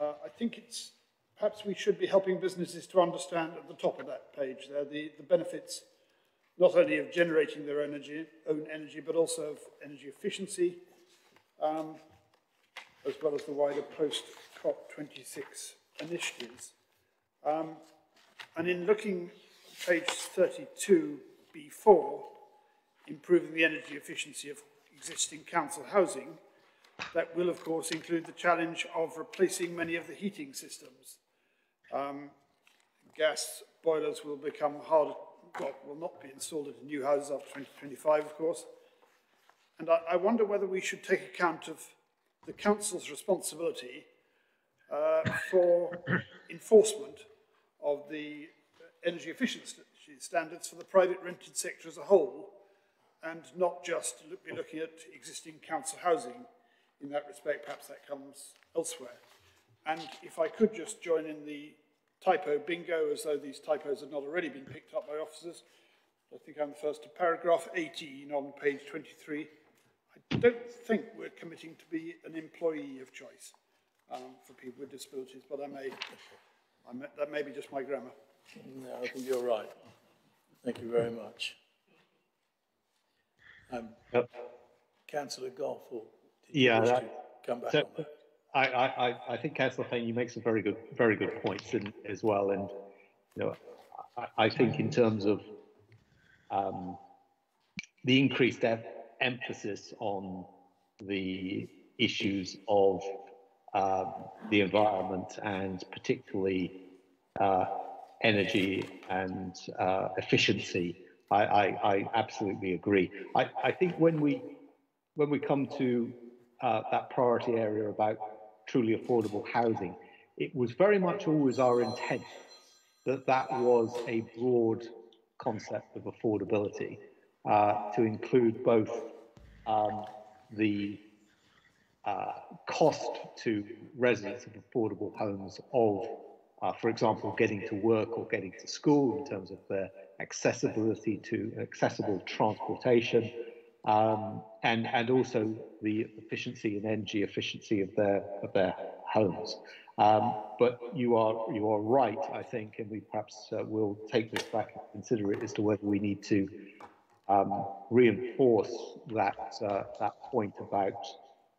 uh, I think it's perhaps we should be helping businesses to understand at the top of that page there the, the benefits not only of generating their energy, own energy, but also of energy efficiency, um, as well as the wider post-COP26 initiatives. Um, and in looking page 32, B4, improving the energy efficiency of existing council housing, that will of course include the challenge of replacing many of the heating systems. Um, gas boilers will become harder, well, will not be installed in new houses after 2025 of course. And I, I wonder whether we should take account of the council's responsibility uh, for enforcement of the energy efficiency standards for the private rented sector as a whole and not just look, be looking at existing council housing in that respect, perhaps that comes elsewhere. And if I could just join in the typo bingo as though these typos had not already been picked up by officers, I think I'm the first to paragraph 18 on page 23. I don't think we're committing to be an employee of choice um, for people with disabilities, but I may, I may, that may be just my grammar. No, I think you're right. Thank you very much. Um, yep. Councillor Gough, or yeah, that, come back so, I, I, I think Councillor Fane, you make some very good, very good points in, as well. And you know, I, I think in terms of um, the increased emphasis on the issues of um, the environment and particularly uh, energy and uh, efficiency. I, I, I, absolutely agree. I, I think when we when we come to uh, that priority area about truly affordable housing, it was very much always our intent that that was a broad concept of affordability uh, to include both um, the uh, cost to residents of affordable homes of, uh, for example, getting to work or getting to school in terms of their accessibility to accessible transportation, um, and and also the efficiency and energy efficiency of their of their homes. Um, but you are you are right, I think, and we perhaps uh, will take this back and consider it as to whether we need to um, reinforce that uh, that point about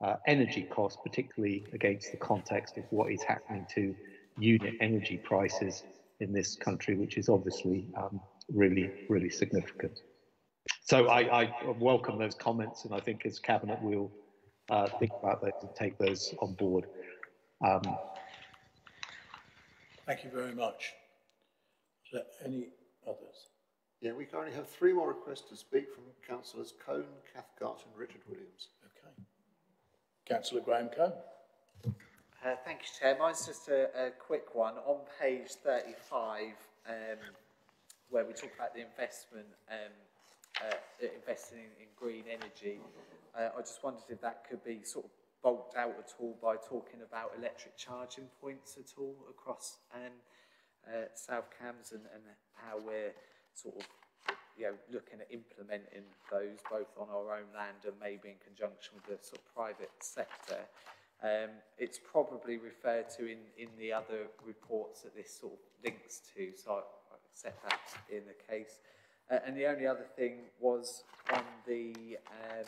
uh, energy costs, particularly against the context of what is happening to unit energy prices in this country, which is obviously um, really, really significant. So I, I, welcome those comments, and I think as Cabinet we'll uh, think about those and take those on board. Um, Thank you very much. Is there any others? Yeah, we currently have three more requests to speak from Councillors Cone, Cathcart and Richard Williams. Okay. Councillor Graham Cone. Uh, thank you, Chair. Mine's just a, a quick one. On page 35, um, where we talk about the investment, um, uh, investing in, in green energy, uh, I just wondered if that could be sort of bulked out at all by talking about electric charging points at all across um, uh, South Cambs and, and how we're sort of you know, looking at implementing those both on our own land and maybe in conjunction with the sort of private sector. Um, it's probably referred to in, in the other reports that this sort of links to, so I, I set that in the case. Uh, and the only other thing was on the um,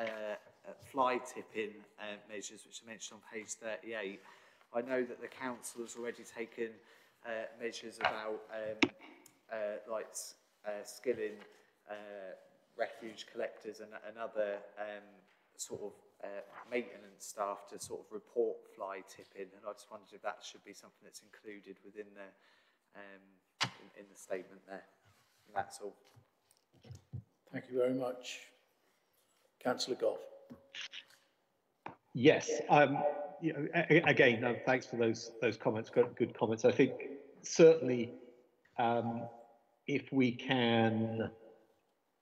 uh, uh fly tipping uh, measures, which I mentioned on page 38. I know that the council has already taken uh, measures about um, like uh, skilling uh, refuge collectors and, and other um, sort of uh, maintenance staff to sort of report fly tipping, and I just wondered if that should be something that's included within the um, in, in the statement there. And that's all. Thank you very much. Councillor Gough. Yes. Um, you know, again, uh, thanks for those those comments. Good, good comments. I think certainly um, if we can,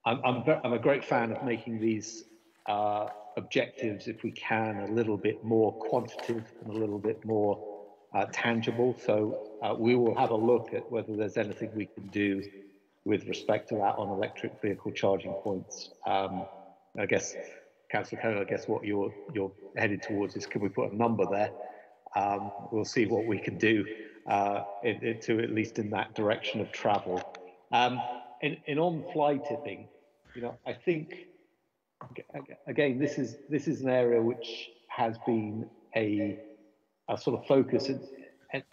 I'm, I'm, I'm, a great fan of making these uh, objectives, if we can, a little bit more quantitative and a little bit more uh, tangible. So uh, we will have a look at whether there's anything we can do with respect to that on electric vehicle charging points. Um, I guess, Councillor Cone, I guess what you're you're headed towards is can we put a number there? Um, we'll see what we can do uh, in, in, to at least in that direction of travel. Um, and, and on fly tipping, you know, I think again this is this is an area which has been a, a sort of focus in,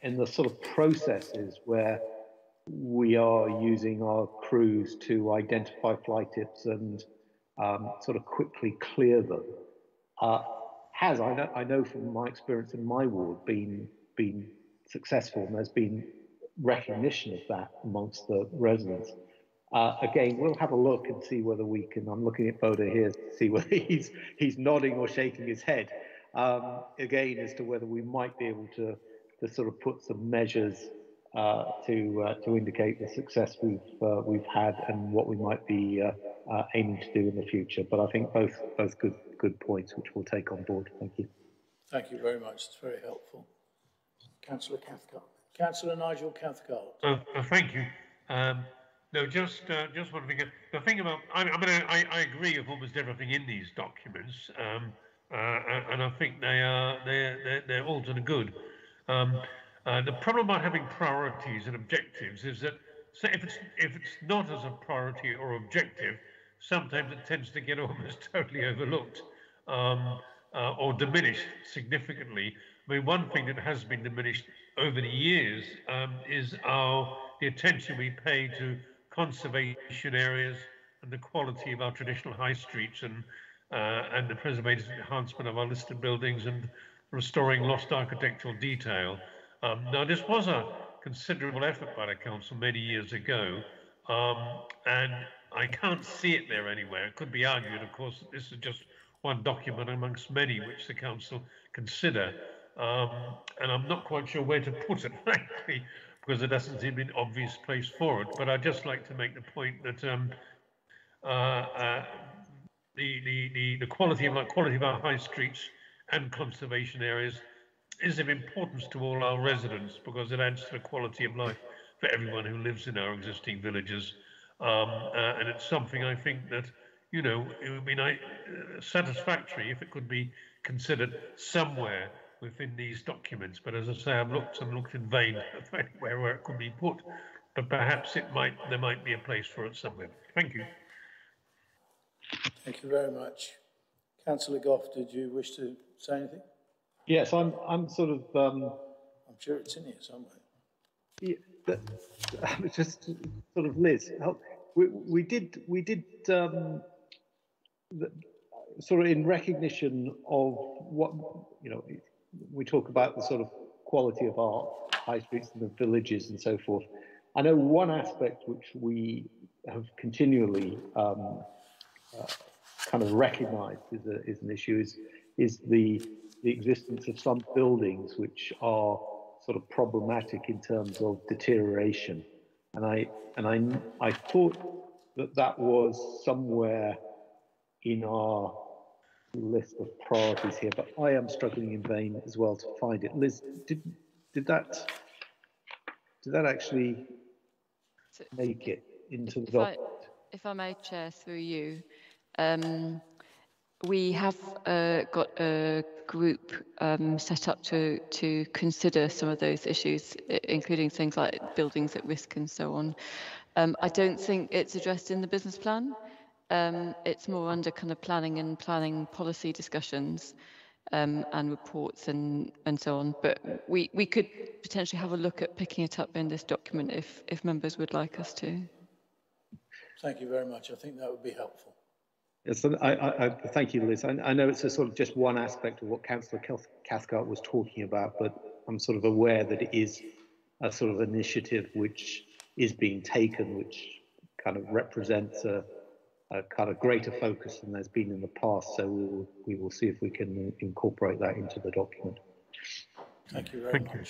in the sort of processes where we are using our crews to identify fly tips and um, sort of quickly clear them. Uh, has I know I know from my experience in my ward been been successful and there's been recognition of that amongst the residents. Uh, again, we'll have a look and see whether we can. I'm looking at Bode here to see whether he's he's nodding or shaking his head. Um, again, as to whether we might be able to to sort of put some measures uh, to uh, to indicate the success we've uh, we've had and what we might be uh, uh, aiming to do in the future. But I think both both good good points, which we'll take on board. Thank you. Thank you very much. It's very helpful. Councillor Cathcart. Councillor Nigel Cathcart. Uh, uh, thank you. Um, no, just uh, just one thing. The thing about I, I mean, I, I agree with almost everything in these documents, um, uh, and I think they are they're they're, they're all to the good. Um, uh, the problem about having priorities and objectives is that so if it's if it's not as a priority or objective, sometimes it tends to get almost totally overlooked um, uh, or diminished significantly. I mean, one thing that has been diminished over the years um, is our the attention we pay to conservation areas and the quality of our traditional high streets and uh, and the preservation enhancement of our listed buildings and restoring lost architectural detail. Um, now, this was a considerable effort by the council many years ago, um, and I can't see it there anywhere. It could be argued, of course, that this is just one document amongst many which the council consider, um, and I'm not quite sure where to put it, frankly, because there doesn't seem an obvious place for it. But I'd just like to make the point that um, uh, uh, the, the, the, the quality of our quality of our high streets and conservation areas is of importance to all our residents because it adds to the quality of life for everyone who lives in our existing villages. Um, uh, and it's something I think that, you know, it would be nice, uh, satisfactory if it could be considered somewhere within these documents. But as I say, I've looked and looked in vain where, where it could be put. But perhaps it might there might be a place for it somewhere. Thank you. Thank you very much. Councillor Gough, did you wish to say anything? Yes, I'm. I'm sort of. Um, I'm sure it's in here somewhere. Yeah, but, just sort of Liz. We, we did. We did. Um, the, sort of in recognition of what you know. We talk about the sort of quality of art, high streets and the villages and so forth. I know one aspect which we have continually um, uh, kind of recognised is, is an issue is is the the existence of some buildings which are sort of problematic in terms of deterioration. And I, and I, I thought that that was somewhere in our list of priorities here, but I am struggling in vain as well to find it. Liz, did, did that, did that actually make it into the document? If I may, Chair, through you, um, we have uh, got a group um, set up to to consider some of those issues, including things like buildings at risk and so on. Um, I don't think it's addressed in the business plan. Um, it's more under kind of planning and planning policy discussions um, and reports and and so on. But we we could potentially have a look at picking it up in this document if if members would like us to. Thank you very much. I think that would be helpful. Yes, I, I, I, thank you, Liz. I, I, know it's a sort of just one aspect of what Councillor Cathcart was talking about, but I'm sort of aware that it is a sort of initiative which is being taken, which kind of represents a, a kind of greater focus than there's been in the past. So we will, we will see if we can incorporate that into the document. Thank you very Thank much. You.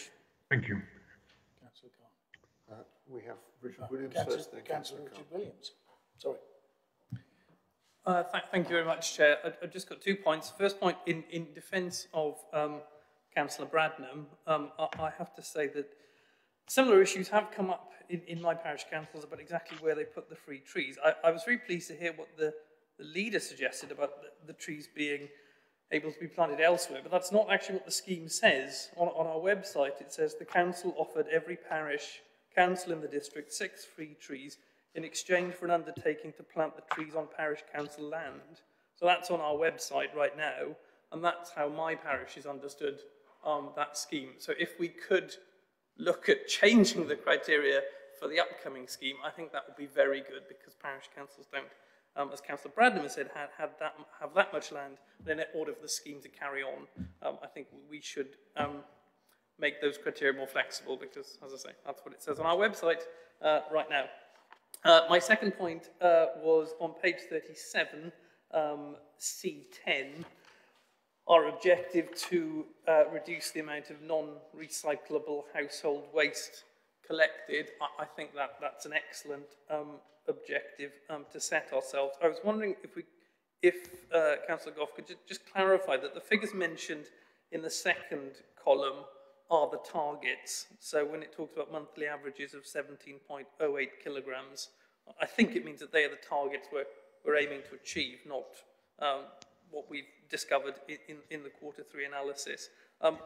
Thank you. Councillor Uh, we have Richard Uh, Williams Councillor- first, then Councillor Councillor Richard Williams. Sorry. Uh, th thank you very much, Chair. I, I've just got two points. First point, in, in defence of um, Councillor Bradnam, um, I, I have to say that similar issues have come up in, in my parish councils about exactly where they put the free trees. I, I was very pleased to hear what the, the leader suggested about the, the trees being able to be planted elsewhere, but that's not actually what the scheme says. On, on our website, it says the council offered every parish council in the district six free trees in exchange for an undertaking to plant the trees on parish council land. So that's on our website right now, and that's how my parish is understood um, that scheme. So if we could look at changing the criteria for the upcoming scheme, I think that would be very good because parish councils don't, um, as Councillor Bradnam has said, have, have, that, have that much land. Then in order for the scheme to carry on, um, I think we should um, make those criteria more flexible because, as I say, that's what it says on our website uh, right now. Uh, my second point uh, was on page 37, um, C10, our objective to uh, reduce the amount of non-recyclable household waste collected. I, I, think that that's an excellent um, objective um, to set ourselves. I was wondering if we, if uh, Councillor Gough could ju just clarify that the figures mentioned in the second column are the targets. So when it talks about monthly averages of 17.08 kilograms, I think it means that they are the targets we're, we're aiming to achieve, not um, what we've discovered in, in, the quarter three analysis. Um,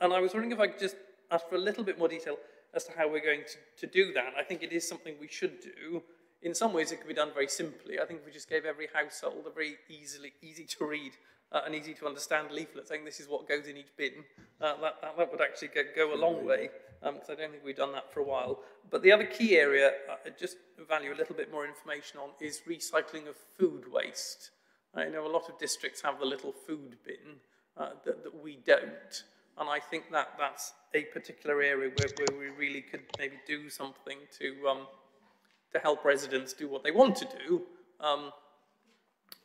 and I was wondering if I could just ask for a little bit more detail as to how we're going to, to do that. I think it is something we should do. In some ways, it could be done very simply. I think if we just gave every household a very easily, easy to read uh, an easy to understand leaflet saying this is what goes in each bin, uh, that, that, that, would actually go, go a long way, because um, I don't think we've done that for a while. But the other key area uh, I just value a little bit more information on is recycling of food waste. I know a lot of districts have the little food bin uh, that, that we don't, and I think that that's a particular area where, where we really could maybe do something to, um, to help residents do what they want to do, um,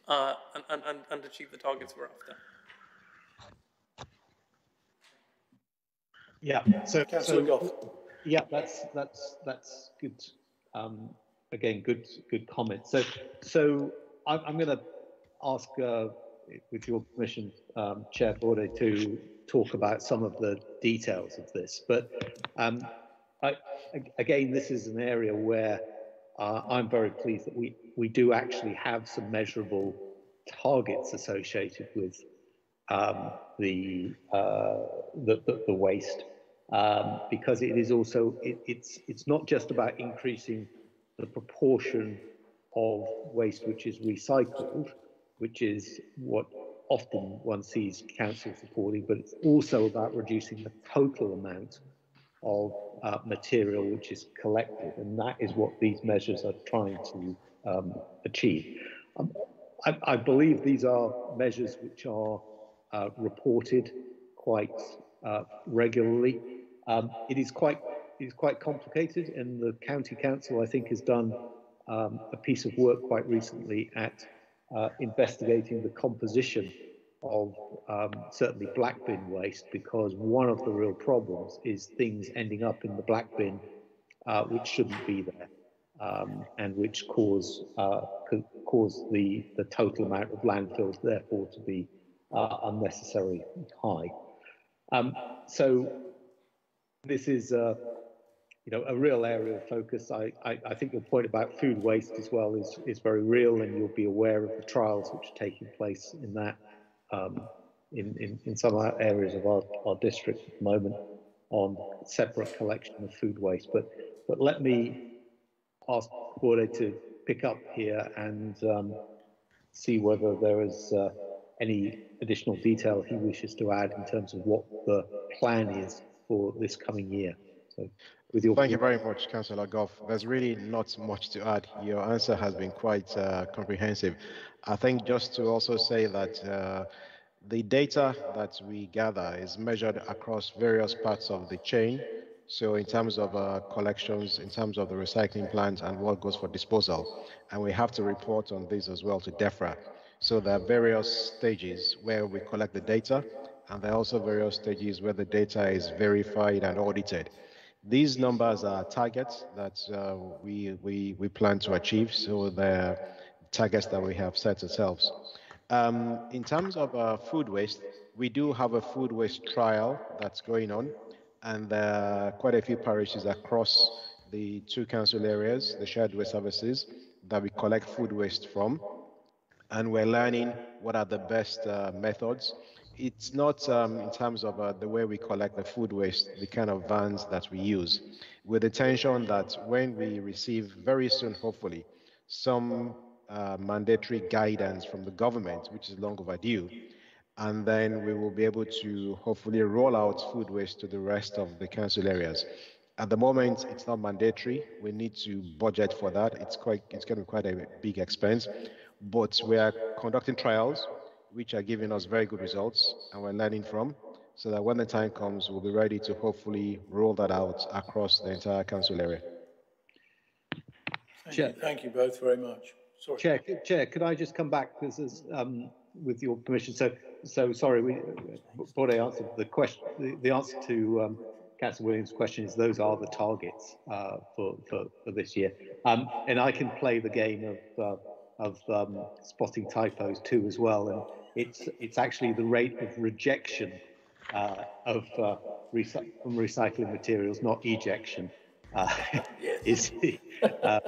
uh, and, and, and achieve the targets we're after. Yeah, so, so yeah, that's that's that's good. Um, again, good good comment. So so I'm, I'm going to ask, uh, with your permission, um, Chair Bode, to talk about some of the details of this. But um, I, again, this is an area where uh, I'm very pleased that we we do actually have some measurable targets associated with um, the, uh, the, the, the waste um, because it is also it, it's it's not just about increasing the proportion of waste which is recycled, which is what often one sees council supporting, but it's also about reducing the total amount of uh, material which is collected, and that is what these measures are trying to um, achieve. Um, I, I, believe these are measures which are uh, reported quite uh, regularly. Um, it is quite it is quite complicated, and the county council, I think, has done um, a piece of work quite recently at uh, investigating the composition of um, certainly black bin waste because one of the real problems is things ending up in the black bin uh, which shouldn't be there um, and which cause uh, cause the the total amount of landfills therefore to be uh, unnecessarily high. Um, so this is uh, you know a real area of focus. I, I, I think your point about food waste as well is is very real, and you'll be aware of the trials which are taking place in that um, in, in in some areas of our, our district at the moment on separate collection of food waste. But but let me ask Bode to pick up here and um, see whether there is uh, any additional detail he wishes to add in terms of what the plan is for this coming year. So, with your thank you very much, Councillor Gough. There's really not much to add. Your answer has been quite uh, comprehensive. I think just to also say that uh, the data that we gather is measured across various parts of the chain so in terms of uh, collections, in terms of the recycling plant and what goes for disposal, and we have to report on this as well to DEFRA. So there are various stages where we collect the data, and there are also various stages where the data is verified and audited. These numbers are targets that uh, we, we, we plan to achieve, so they're targets that we have set ourselves. Um, in terms of uh, food waste, we do have a food waste trial that's going on and there are quite a few parishes across the two council areas, the shared waste services, that we collect food waste from. And we're learning what are the best uh, methods. It's not um, in terms of uh, the way we collect the food waste, the kind of vans that we use, with the tension that when we receive very soon, hopefully, some uh, mandatory guidance from the government, which is long overdue, and then we will be able to hopefully roll out food waste to the rest of the council areas. At the moment, it's not mandatory. We need to budget for that. It's quite, it's going to be quite a big expense, but we are conducting trials, which are giving us very good results, and we're learning from, so that when the time comes, we'll be ready to hopefully roll that out across the entire council area. Thank, Chair. You, thank you both very much. Sorry. Chair, Chair, could I just come back? This is um, with your permission. So, so sorry, we, Bode answered the question. The, the answer to um, Councillor Williams' question is those are the targets uh, for, for, for this year. Um, and I can play the game of uh, of um, spotting typos too as well. It's it's actually the rate of rejection uh, of uh, recy from recycling materials, not ejection. Uh, is uh,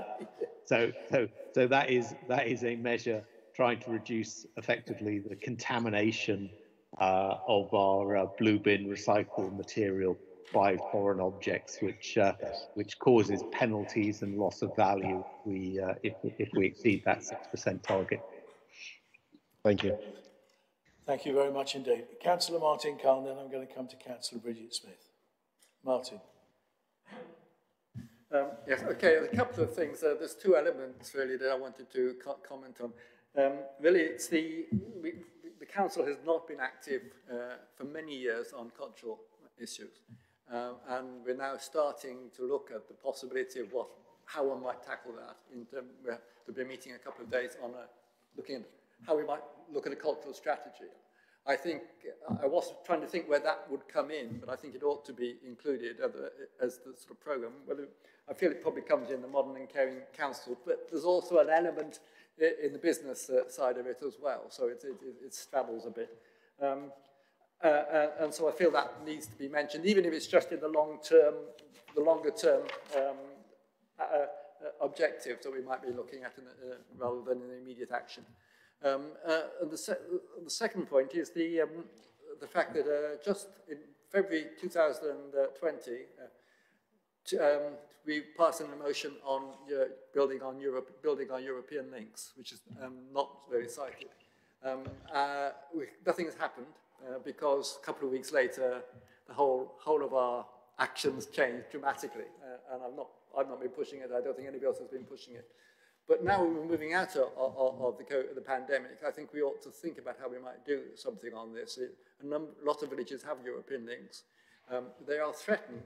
so so so that is that is a measure trying to reduce effectively the contamination uh, of our uh, blue bin recycled material by foreign objects, which uh, which causes penalties and loss of value we uh, if if we exceed that six percent target. Thank you. Thank you very much indeed, Councillor Martin Cahn. Then I'm going to come to Councillor Bridget Smith. Martin. Um, yes, okay, a couple of things. Uh, there's two elements really that I wanted to co comment on. Um, really, it's the, we, the council has not been active uh, for many years on cultural issues. Uh, and we're now starting to look at the possibility of what, how one might tackle that. In term, we have to be meeting a couple of days on a, looking at how we might look at a cultural strategy. I think I was trying to think where that would come in, but I think it ought to be included as, the sort of program. Well, I feel it probably comes in the Modern and Caring Council, but there's also an element in the business uh, side of it as well. So it, it, it straddles a bit. Um, uh, uh, and so I feel that needs to be mentioned, even if it's just in the long term, the longer term um, uh, uh objectives that we might be looking at the, uh, rather than in immediate action. Um, and the, se the, second point is the, um, the fact that just in February 2020, um, we passed an motion on uh, building on Europe, building on European links, which is um, not very exciting. Um, uh, we, nothing has happened uh, because a couple of weeks later, the whole whole of our actions changed dramatically, uh, and I've not I've not been pushing it. I don't think anybody else has been pushing it. But now we're moving out of, of, of the, the, pandemic, I think we ought to think about how we might do something on this. A, number, lot of villages have European links. Um, they are threatened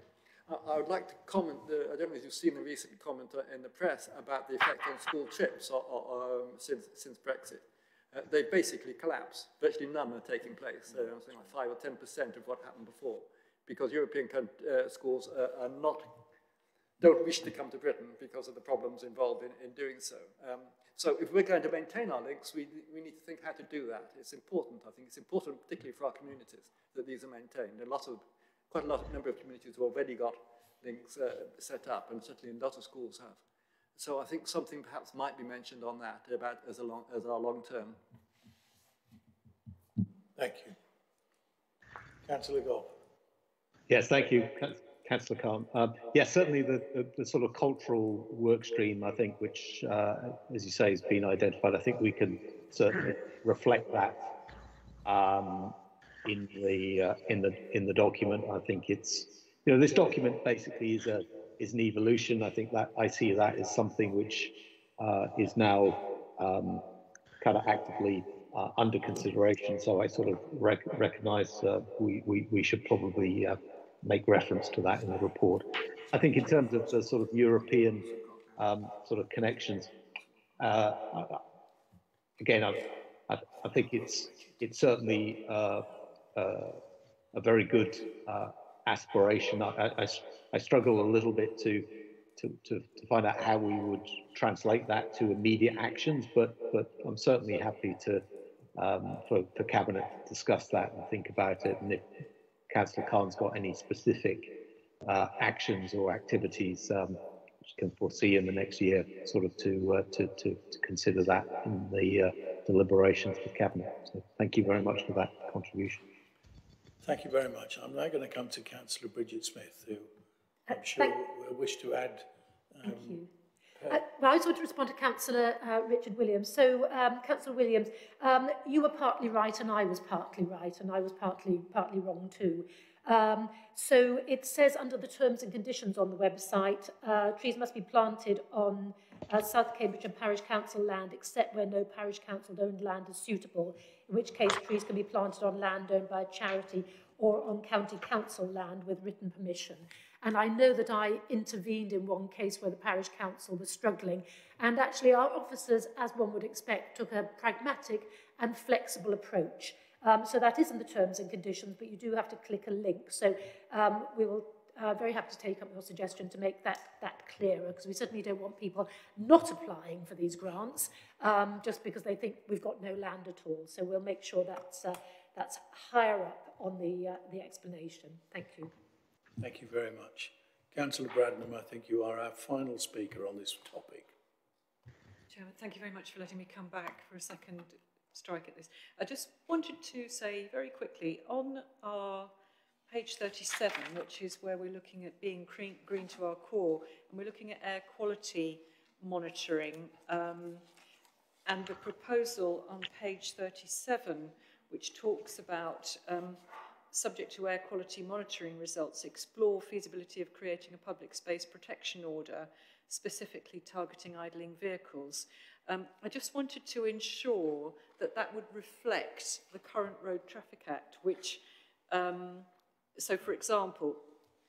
I would like to comment, I don't know if you've seen the recent comment in the press about the effect on school trips or, or, um, since, since Brexit. uh, they basically collapse. Virtually none are taking place. So something like 5 or 10% of what happened before. Because European uh, schools uh, are not, don't wish to come to Britain because of the problems involved in, in doing so. Um, so if we're going to maintain our links, we, we need to think how to do that. It's important, I think it's important particularly for our communities that these are maintained. A lot of, quite a lot of number of communities have already got links uh, set up and certainly a lot of schools have. So I think something perhaps might be mentioned on that about as, a long, as our long term. Thank you. Councillor Gough. Yes, thank you, Councillor Cahn. Um, yes, certainly the, the, the, sort of cultural work stream, I think, which, uh, as you say, has been identified, I think we can certainly reflect that um, in the uh, in the in the document. I think it's you know this document basically is a is an evolution. I think that I see that as something which uh, is now um, kind of actively uh, under consideration. So I sort of rec recognize uh, we, we, we should probably uh, make reference to that in the report. I think in terms of the sort of European um, sort of connections, uh, again, I, I, I, think it's it's certainly uh, a very good aspiration. I, I, I struggle a little bit to, to, to, to, find out how we would translate that to immediate actions, but, but I'm certainly happy to, um, for, for Cabinet to discuss that and think about it. And if Councillor Cahn's got any specific uh, actions or activities um, which can foresee in the next year, sort of to, uh, to, to, to, consider that in the uh, deliberations with Cabinet. So thank you very much for that contribution. Thank you very much. I'm now going to come to Councillor Bridget Smith, who I'm uh, sure will wish to add. Um, Uh, well, I just want to respond to Councillor uh, Richard Williams. So, um, Councillor Williams, um, you were partly right and I was partly right and I was partly, partly wrong too. Um, so it says under the terms and conditions on the website, uh, trees must be planted on uh, South Cambridge Parish Council land except where no Parish Council owned land is suitable, in which case trees can be planted on land owned by a charity or on County Council land with written permission. And I know that I intervened in one case where the parish council was struggling. And actually, our officers, as one would expect, took a pragmatic and flexible approach. Um, so that isn't the terms and conditions, but you do have to click a link. So um, we will uh, very happy to take up your suggestion to make that, that clearer, because we certainly don't want people not applying for these grants um, just because they think we've got no land at all. So we'll make sure that's, uh, that's higher up on the, uh, the explanation. Thank you. Thank you very much. Councillor Bradnam, I think you are our final speaker on this topic. Chairman, thank you very much for letting me come back for a second strike at this. I just wanted to say very quickly on our page 37, which is where we're looking at being green, to our core, and we're looking at air quality monitoring, um, and the proposal on page 37, which talks about um, subject to air quality monitoring results, explore feasibility of creating a public space protection order, specifically targeting idling vehicles. Um, I just wanted to ensure that that would reflect the current Road Traffic Act, which, um, so for example,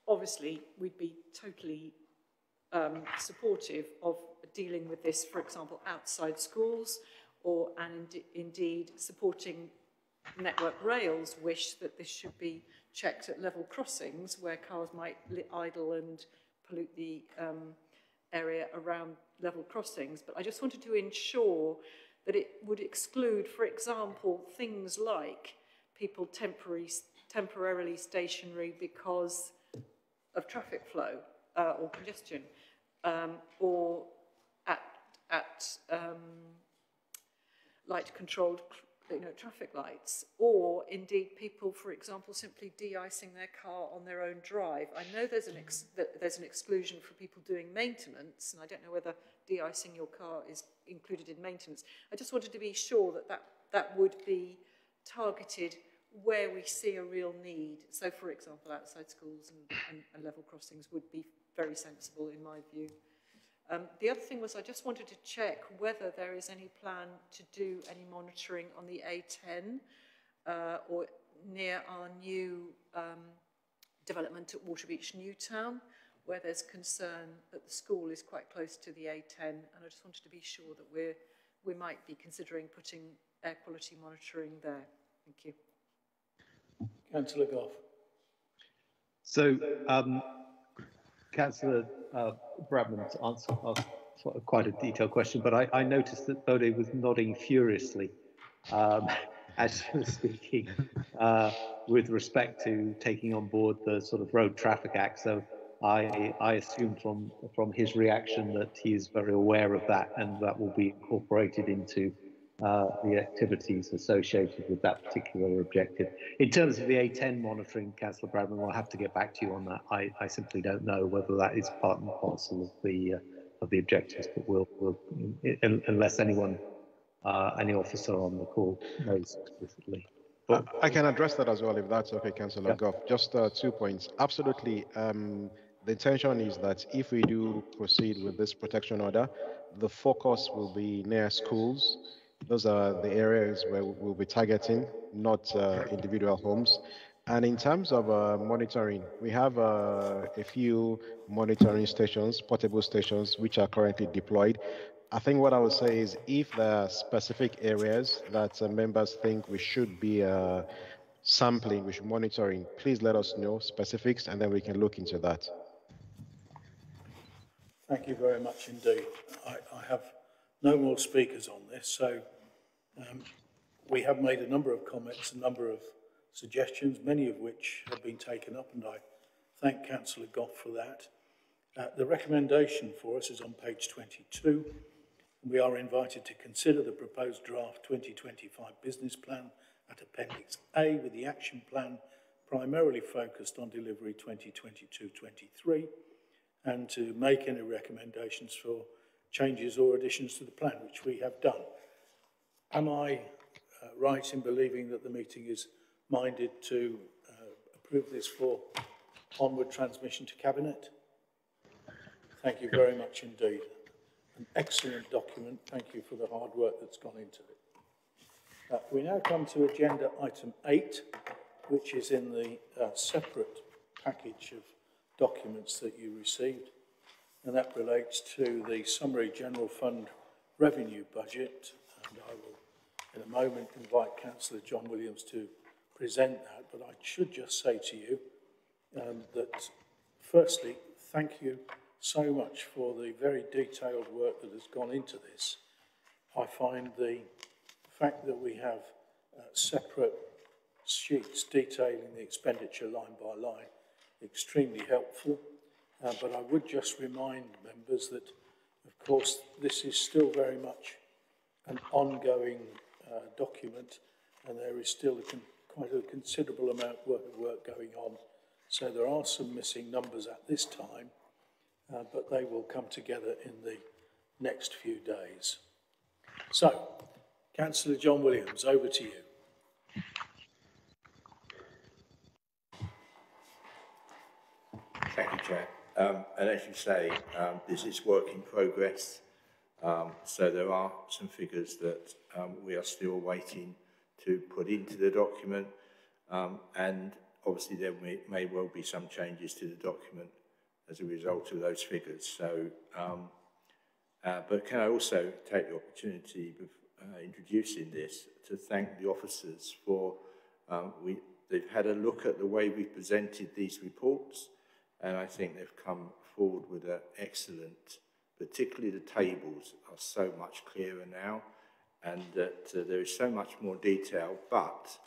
obviously we'd be totally um, supportive of dealing with this, for example, outside schools, or and indeed supporting Network Rail's wish that this should be checked at level crossings where cars might idle and pollute the um, area around level crossings. But I just wanted to ensure that it would exclude, for example, things like people temporary, temporarily stationary because of traffic flow uh, or congestion, um, or at, at um, light-controlled you know, traffic lights, or indeed people, for example, simply de-icing their car on their own drive. I know there's an, there's an exclusion for people doing maintenance, and I don't know whether de-icing your car is included in maintenance. I just wanted to be sure that that, that would be targeted where we see a real need. So, for example, outside schools and, and, and level crossings would be very sensible in my view. Um, the other thing was I just wanted to check whether there is any plan to do any monitoring on the A10 uh, or near our new um, development at Waterbeach Newtown, where there's concern that the school is quite close to the A10, and I just wanted to be sure that we're, we might be considering putting air quality monitoring there. Thank you. Councillor Gough. So, um, Councillor uh, Bradnam's answer asked quite a detailed question, but I, I noticed that Bode was nodding furiously um, as she was speaking uh, with respect to taking on board the sort of Road Traffic Act. So I, I assume from from his reaction that he is very aware of that and that will be incorporated into uh, the activities associated with that particular objective. In terms of the A10 monitoring, Councillor Bradnam, I'll have to get back to you on that. I, I simply don't know whether that is part and parcel of the uh, of the objectives, but we'll, we'll unless anyone, uh, any officer on the call knows explicitly. But, I can address that as well, if that's okay, Councillor yeah. Gough. Just uh, two points. Absolutely. Um, the intention is that if we do proceed with this protection order, the focus will be near schools. Those are the areas where we'll be targeting, not uh, individual homes. And in terms of uh, monitoring, we have uh, a few monitoring stations, portable stations, which are currently deployed. I think what I would say is if there are specific areas that uh, members think we should be uh, sampling, we should monitoring, please let us know specifics and then we can look into that. Thank you very much indeed. I, I have no more speakers on this, so um, we have made a number of comments, a number of suggestions, many of which have been taken up, and I thank Councillor Gough for that. Uh, the recommendation for us is on page 22. We are invited to consider the proposed draft 2025 business plan at Appendix A with the action plan primarily focused on delivery 2022-23 and to make any recommendations for changes or additions to the plan, which we have done. Am I uh, right in believing that the meeting is minded to uh, approve this for onward transmission to Cabinet? Thank you very much indeed. An excellent document. Thank you for the hard work that's gone into it. Uh, we now come to agenda item 8, which is in the uh, separate package of documents that you received, and that relates to the summary general fund revenue budget. And I will, in a moment, invite Councillor John Williams to present that, but I should just say to you um, that, firstly, thank you so much for the very detailed work that has gone into this. I find the fact that we have uh, separate sheets detailing the expenditure line by line extremely helpful. Uh, but I would just remind members that, of course, this is still very much an ongoing uh, document and there is still a quite a considerable amount of work, work going on. So there are some missing numbers at this time, uh, but they will come together in the next few days. So, Councillor John Williams, over to you. Thank you, Chair. Um, and as you say, um, this is work in progress. Um, so there are some figures that um, we are still waiting to put into the document. Um, and obviously there may, may, well be some changes to the document as a result of those figures. So, um, uh, but can I also take the opportunity of uh, introducing this to thank the officers for we, they've had a look at the way we presented these reports and I think they've come forward with an excellent, particularly the tables are so much clearer now, and that uh, there is so much more detail, but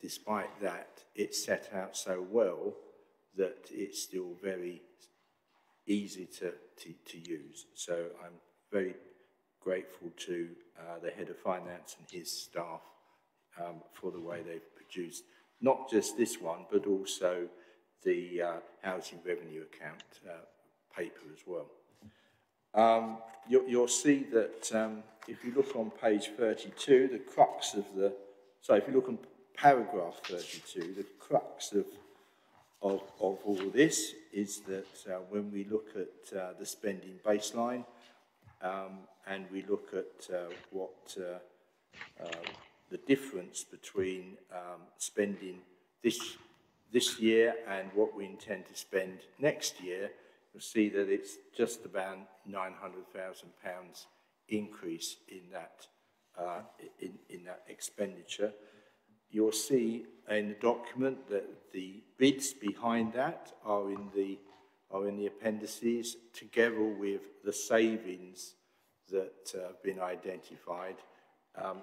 despite that, it's set out so well that it's still very easy to, to, to use. So I'm very grateful to uh, the head of finance and his staff um, for the way they've produced not just this one, but also the uh, housing revenue account uh, paper as well. Um, you'll, you'll, see that um, if you look on page 32, the crux of the, so if you look on paragraph 32, the crux of, of, of all this is that uh, when we look at uh, the spending baseline um, and we look at uh, what uh, the difference between um, spending this this year and what we intend to spend next year, you'll see that it's just about £900,000 increase in that uh, in, in that expenditure. You'll see in the document that the bids behind that are in the, are in the appendices together with the savings that uh, have been identified um,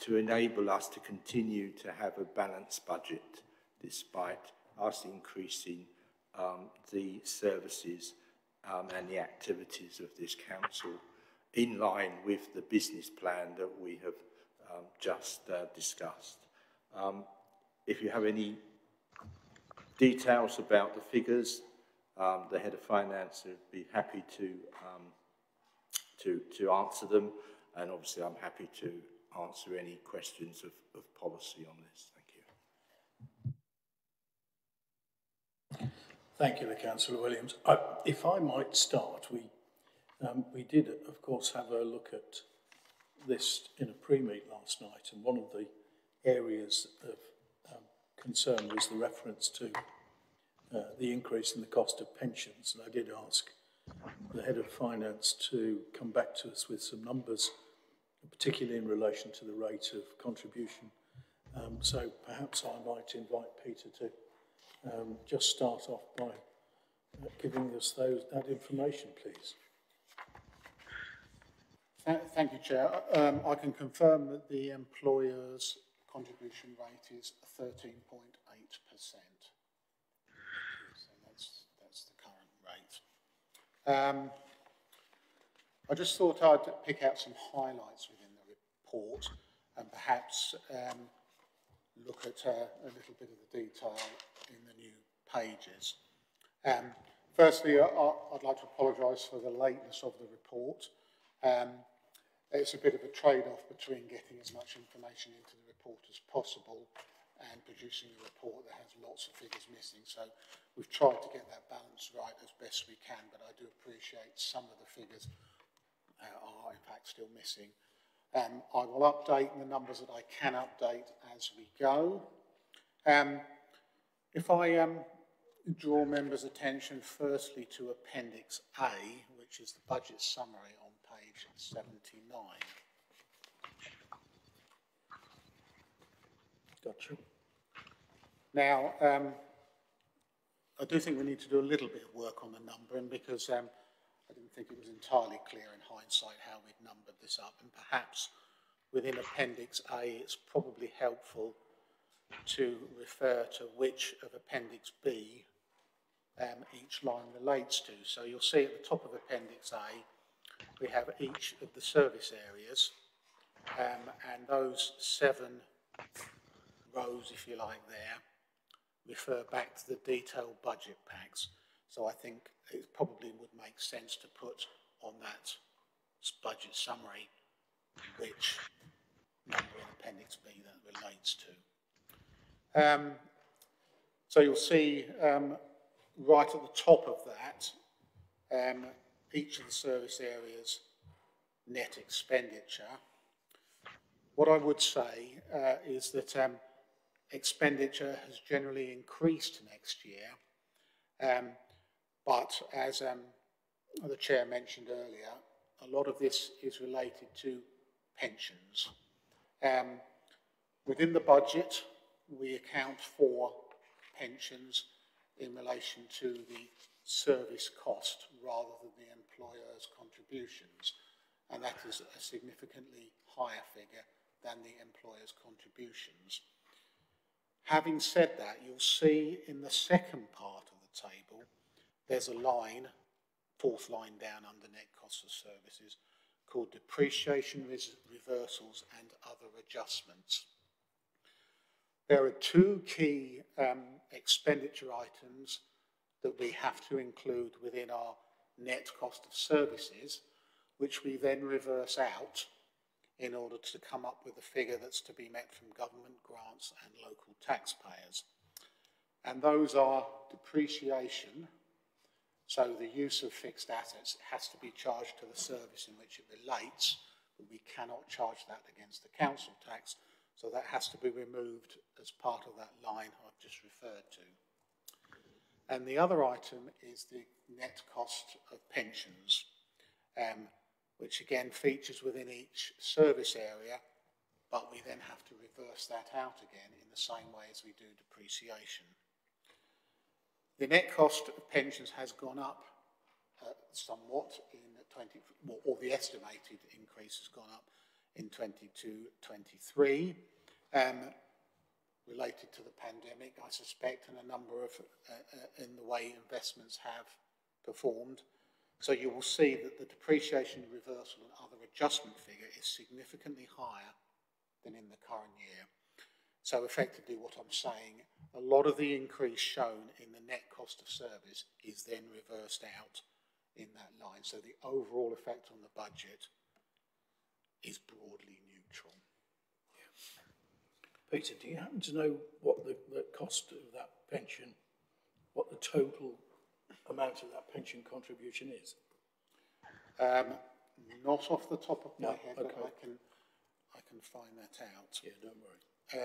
to enable us to continue to have a balanced budget despite us increasing um, the services um, and the activities of this council in line with the business plan that we have um, just uh, discussed. Um, if you have any details about the figures, um, the head of finance would be happy to, um, to, to answer them. And obviously I'm happy to answer any questions of, of policy on this. Thank you. Thank you, the Councillor Williams. I, if I might start, we, um, we did, of course, have a look at this in a pre-meet last night, and one of the areas of um, concern was the reference to uh, the increase in the cost of pensions. And I did ask the head of finance to come back to us with some numbers, particularly in relation to the rate of contribution. Um, so perhaps I might invite Peter to um, just start off by uh, giving us those, that information, please. Thank you, Chair. Um, I can confirm that the employer's contribution rate is 13.8%. So that's, that's the current rate. Um, I just thought I'd pick out some highlights within the report and perhaps um, look at uh, a little bit of the detail in the new pages. Um, firstly, I, would like to apologise for the lateness of the report. Um, it's a bit of a trade-off between getting as much information into the report as possible and producing a report that has lots of figures missing. So we've tried to get that balance right as best we can, but I do appreciate some of the figures uh, are in fact still missing. Um, I will update the numbers that I can update as we go. Um, if I um, draw members' attention firstly to Appendix A, which is the budget summary on 79. Gotcha. Now, um, I do think we need to do a little bit of work on the numbering because um, I didn't think it was entirely clear in hindsight how we'd numbered this up and perhaps within Appendix A it's probably helpful to refer to which of Appendix B um, each line relates to. So you'll see at the top of Appendix A we have each of the service areas um, and those seven rows, if you like, there refer back to the detailed budget packs. So I think it probably would make sense to put on that budget summary which number in Appendix B that relates to. Um, so you'll see um, right at the top of that um, each of the service areas net expenditure. What I would say uh, is that um, expenditure has generally increased next year, um, but as um, the chair mentioned earlier, a lot of this is related to pensions. Um, within the budget, we account for pensions in relation to the service cost rather than the employer's contributions. And that is a significantly higher figure than the employer's contributions. Having said that, you'll see in the second part of the table, there's a line, fourth line down under net cost of services, called depreciation reversals and other adjustments. There are two key um, expenditure items that we have to include within our net cost of services, which we then reverse out in order to come up with a figure that's to be met from government grants and local taxpayers. And those are depreciation, so the use of fixed assets has to be charged to the service in which it relates, but we cannot charge that against the council tax, so that has to be removed as part of that line I've just referred to. And the other item is the net cost of pensions. Um, which again features within each service area, but we then have to reverse that out again in the same way as we do depreciation. The net cost of pensions has gone up uh, somewhat in 20, or the estimated increase has gone up in 22-23, um, related to the pandemic, I suspect, and a number of, uh, uh, in the way investments have performed. So you will see that the depreciation reversal and other adjustment figure is significantly higher than in the current year. So effectively what I'm saying, a lot of the increase shown in the net cost of service is then reversed out in that line. So the overall effect on the budget is broadly. Peter, do you happen to know what the, the cost of that pension, what the total amount of that pension contribution is? Um, not off the top of my No, head, okay. but I can, I can find that out. Yeah, don't worry.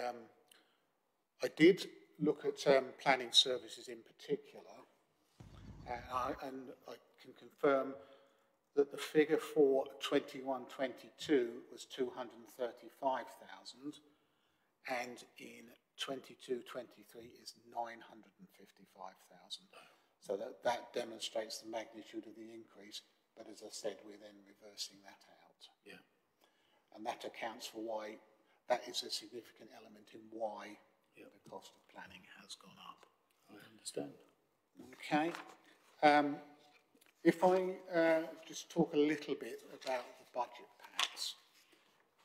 Um, I did look at um, planning services in particular, and I, and I can confirm that the figure for 21-22 was 235,000, and in 22-23 is 955,000. So that, that demonstrates the magnitude of the increase, but as I said, we're then reversing that out. Yeah. And that accounts for why, that is a significant element in why the cost of planning has gone up. I understand. Okay. Um, if I uh, just talk a little bit about the budget packs.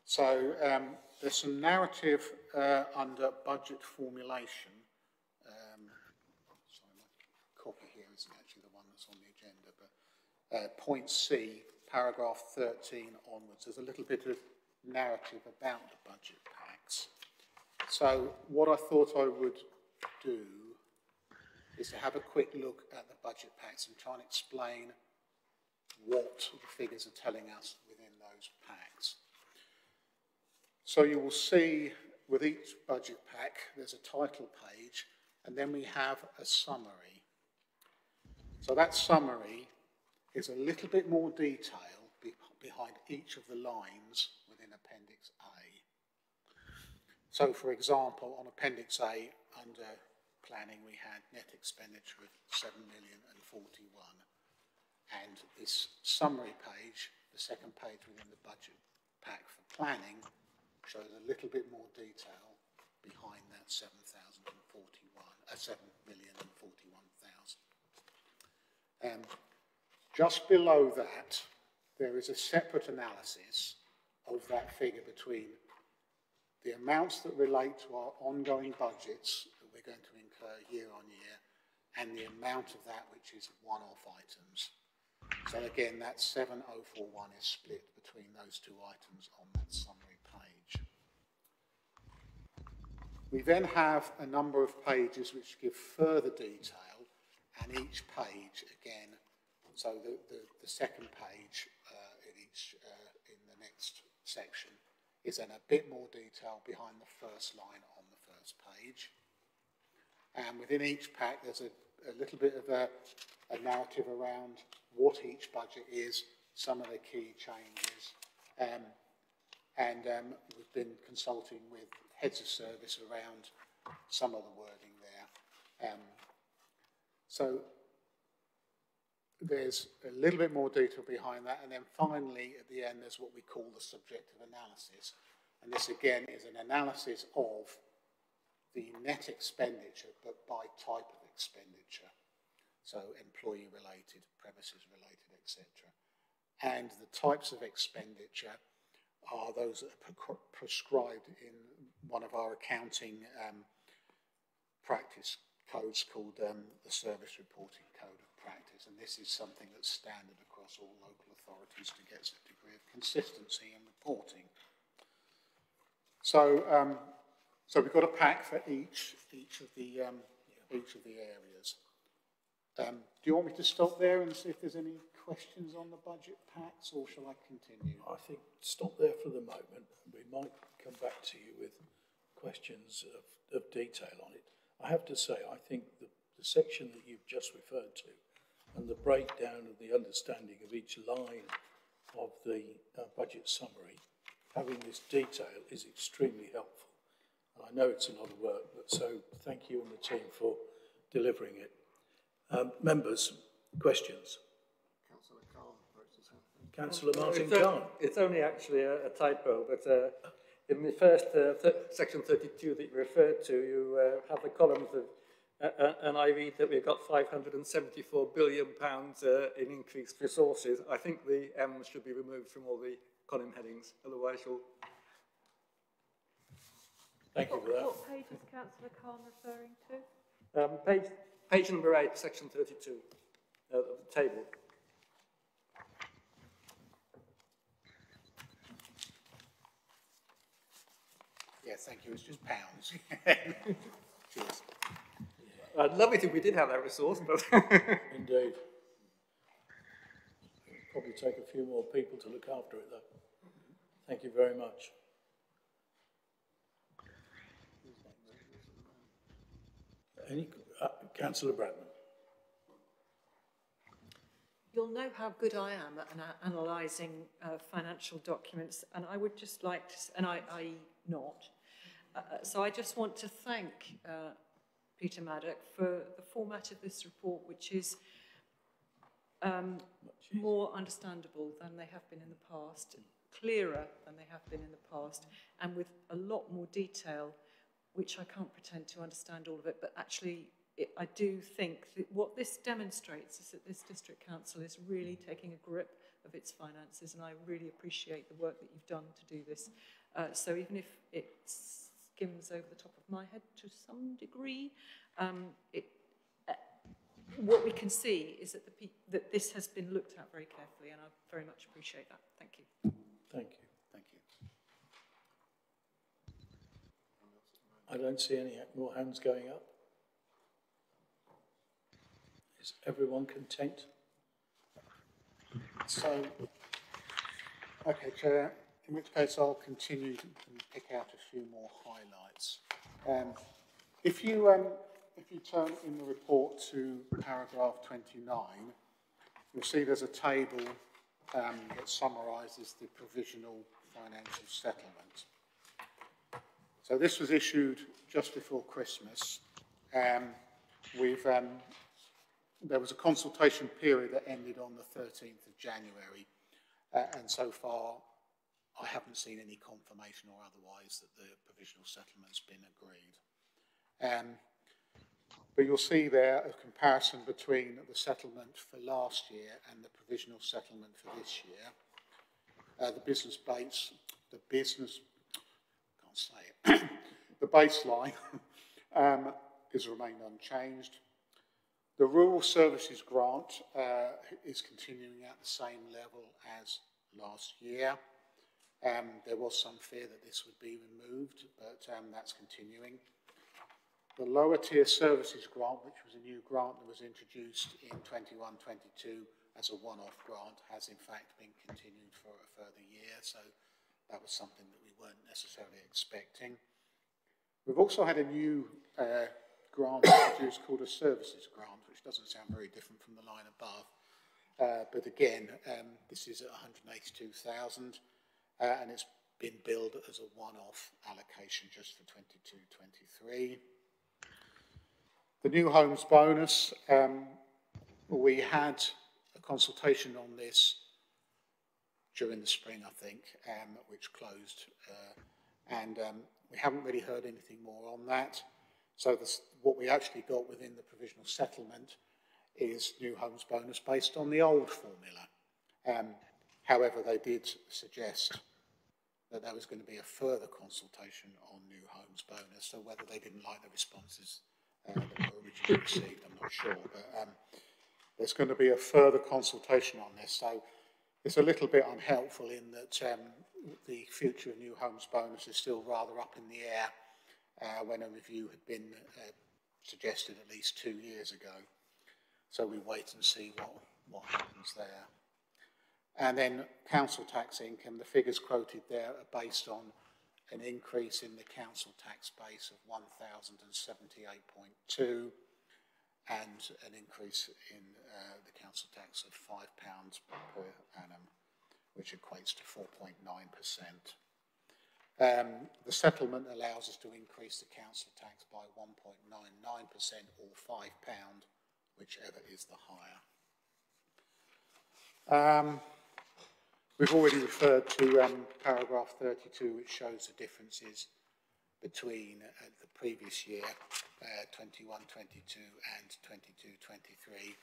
So um, there's some narrative uh, under budget formulation. Um, sorry, my copy here isn't actually the one that's on the agenda, but uh, point C, paragraph 13 onwards, there's a little bit of narrative about the budget packs. So what I thought I would do is to have a quick look at the budget packs and try and explain what the figures are telling us within those packs. So you will see with each budget pack, there's a title page, and then we have a summary. So that summary is a little bit more detail be behind each of the lines within Appendix A. So, for example, on Appendix A, under planning, we had net expenditure of 7 million and 41. And this summary page, the second page within the budget pack for planning, shows a little bit more detail behind that 7,041, uh, 7 million and 41,000. Um, just below that, there is a separate analysis of that figure between the amounts that relate to our ongoing budgets that we're going to incur year on year and the amount of that which is one-off items. So again, that 7041 is split between those two items on that summary page. We then have a number of pages which give further detail and each page again, so the, the, the second page uh, in each, uh, in the next section is then a bit more detail behind the first line on the first page. And within each pack, there's a, a little bit of a, a narrative around what each budget is, some of the key changes. Um, and um, we've been consulting with heads of service around some of the wording there. Um, so there's a little bit more detail behind that. And then finally, at the end, there's what we call the subjective analysis. And this, again, is an analysis of the net expenditure, but by type of expenditure. So employee-related, premises-related, etc. And the types of expenditure are those that are prescribed in one of our accounting um, practice codes called um, the Service Reporting Code of Practice. And this is something that's standard across all local authorities to get a degree of consistency in reporting. So, um, so we've got a pack for each, each, of, the, um, each of the areas. Um, do you want me to stop there and see if there's any questions on the budget packs, or shall I continue? I think stop there for the moment. We might come back to you with questions of, of detail on it. I have to say, I think the, the section that you've just referred to and the breakdown of the understanding of each line of the uh, budget summary, having this detail is extremely helpful. And I know it's a lot of work, but so thank you and the team for delivering it. Um, members, questions? Councillor Martin it's Cahn. it's only actually a, a typo, but uh, in the first uh, th section 32 that you referred to, you uh, have the columns of, uh, uh, and I read that we've got 574 billion pounds uh, in increased resources. I think the M should be removed from all the column headings, otherwise you'll... Thank you for that. What page is Councillor Cahn referring to? Um, page, page number 8, section 32 uh, of the table. Yeah, thank you. It's just pounds. Cheers. I'd love it if we did have that resource, but... Indeed. Probably take a few more people to look after it, though. Thank you very much. Any, uh, Councillor Bradnam. You'll know how good I am at ana- analysing uh, financial documents, and I would just like to, and I, I not. Uh, so I just want to thank uh, Peter Maddock for the format of this report, which is um, more understandable than they have been in the past, clearer than they have been in the past, and with a lot more detail, which I can't pretend to understand all of it, but actually it, I do think that what this demonstrates is that this district council is really taking a grip of its finances, and I really appreciate the work that you've done to do this. Uh, so even if it skims over the top of my head to some degree, um, it, uh, what we can see is that, the that this has been looked at very carefully, and I very much appreciate that. Thank you. Thank you. Thank you. I don't see any more hands going up. Is everyone content? So, okay, Chair, in which case I'll continue and pick out a few more highlights. Um, if you um, if you turn in the report to paragraph 29, you'll see there's a table um, that summarises the provisional financial settlement. So this was issued just before Christmas. Um, we've um, there was a consultation period that ended on the 13th of January, uh, and so far I haven't seen any confirmation or otherwise that the provisional settlement's been agreed. Um, but you'll see there a comparison between the settlement for last year and the provisional settlement for this year. Uh, the business base, the business, can't say it, the baseline um, has remained unchanged. The rural services grant uh, is continuing at the same level as last year. Um, there was some fear that this would be removed, but um, that's continuing. The lower tier services grant, which was a new grant that was introduced in 21-22 as a one-off grant, has in fact been continued for a further year, so that was something that we weren't necessarily expecting. We've also had a new uh, grant introduced called a services grant, which doesn't sound very different from the line above. Uh, but again, um, this is at 182,000 uh, and it's been billed as a one-off allocation just for 22-23. The new homes bonus, um, we had a consultation on this during the spring, I think, um, which closed, uh, and um, we haven't really heard anything more on that. So this, what we actually got within the provisional settlement is new homes bonus based on the old formula. Um, however, they did suggest that there was going to be a further consultation on new homes bonus. So whether they didn't like the responses uh, that were originally received, I'm not sure. But um, there's going to be a further consultation on this. So it's a little bit unhelpful in that um, the future of new homes bonus is still rather up in the air uh, when a review had been uh, suggested at least two years ago. So we wait and see what, what happens there. And then council tax income, the figures quoted there are based on an increase in the council tax base of 1,078.2 and an increase in uh, the council tax of £5 per annum. which equates to 4.9%. Um, the settlement allows us to increase the council tax by 1.99% or £5, whichever is the higher. Um, we've already referred to um, paragraph 32, which shows the differences between uh, the previous year, 21-22 uh, and 22-23.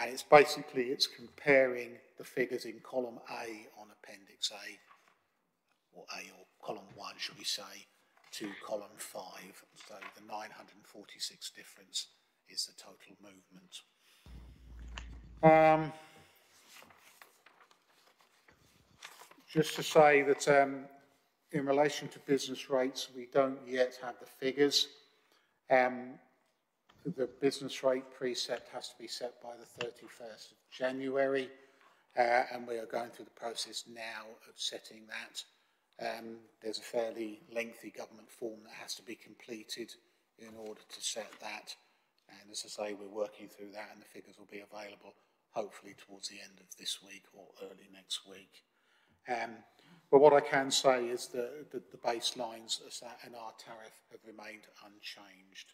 And it's basically, it's comparing the figures in column A on Appendix A, or A or column 1, should we say, to column 5. So the 946 difference is the total movement. Um, just to say that um, in relation to business rates, we don't yet have the figures. Um, the business rate precept has to be set by the 31st of January, uh, and we are going through the process now of setting that. Um, there's a fairly lengthy government form that has to be completed in order to set that. And as I say, we're working through that and the figures will be available hopefully towards the end of this week or early next week. Um, but what I can say is that the, the baselines and our tariff have remained unchanged.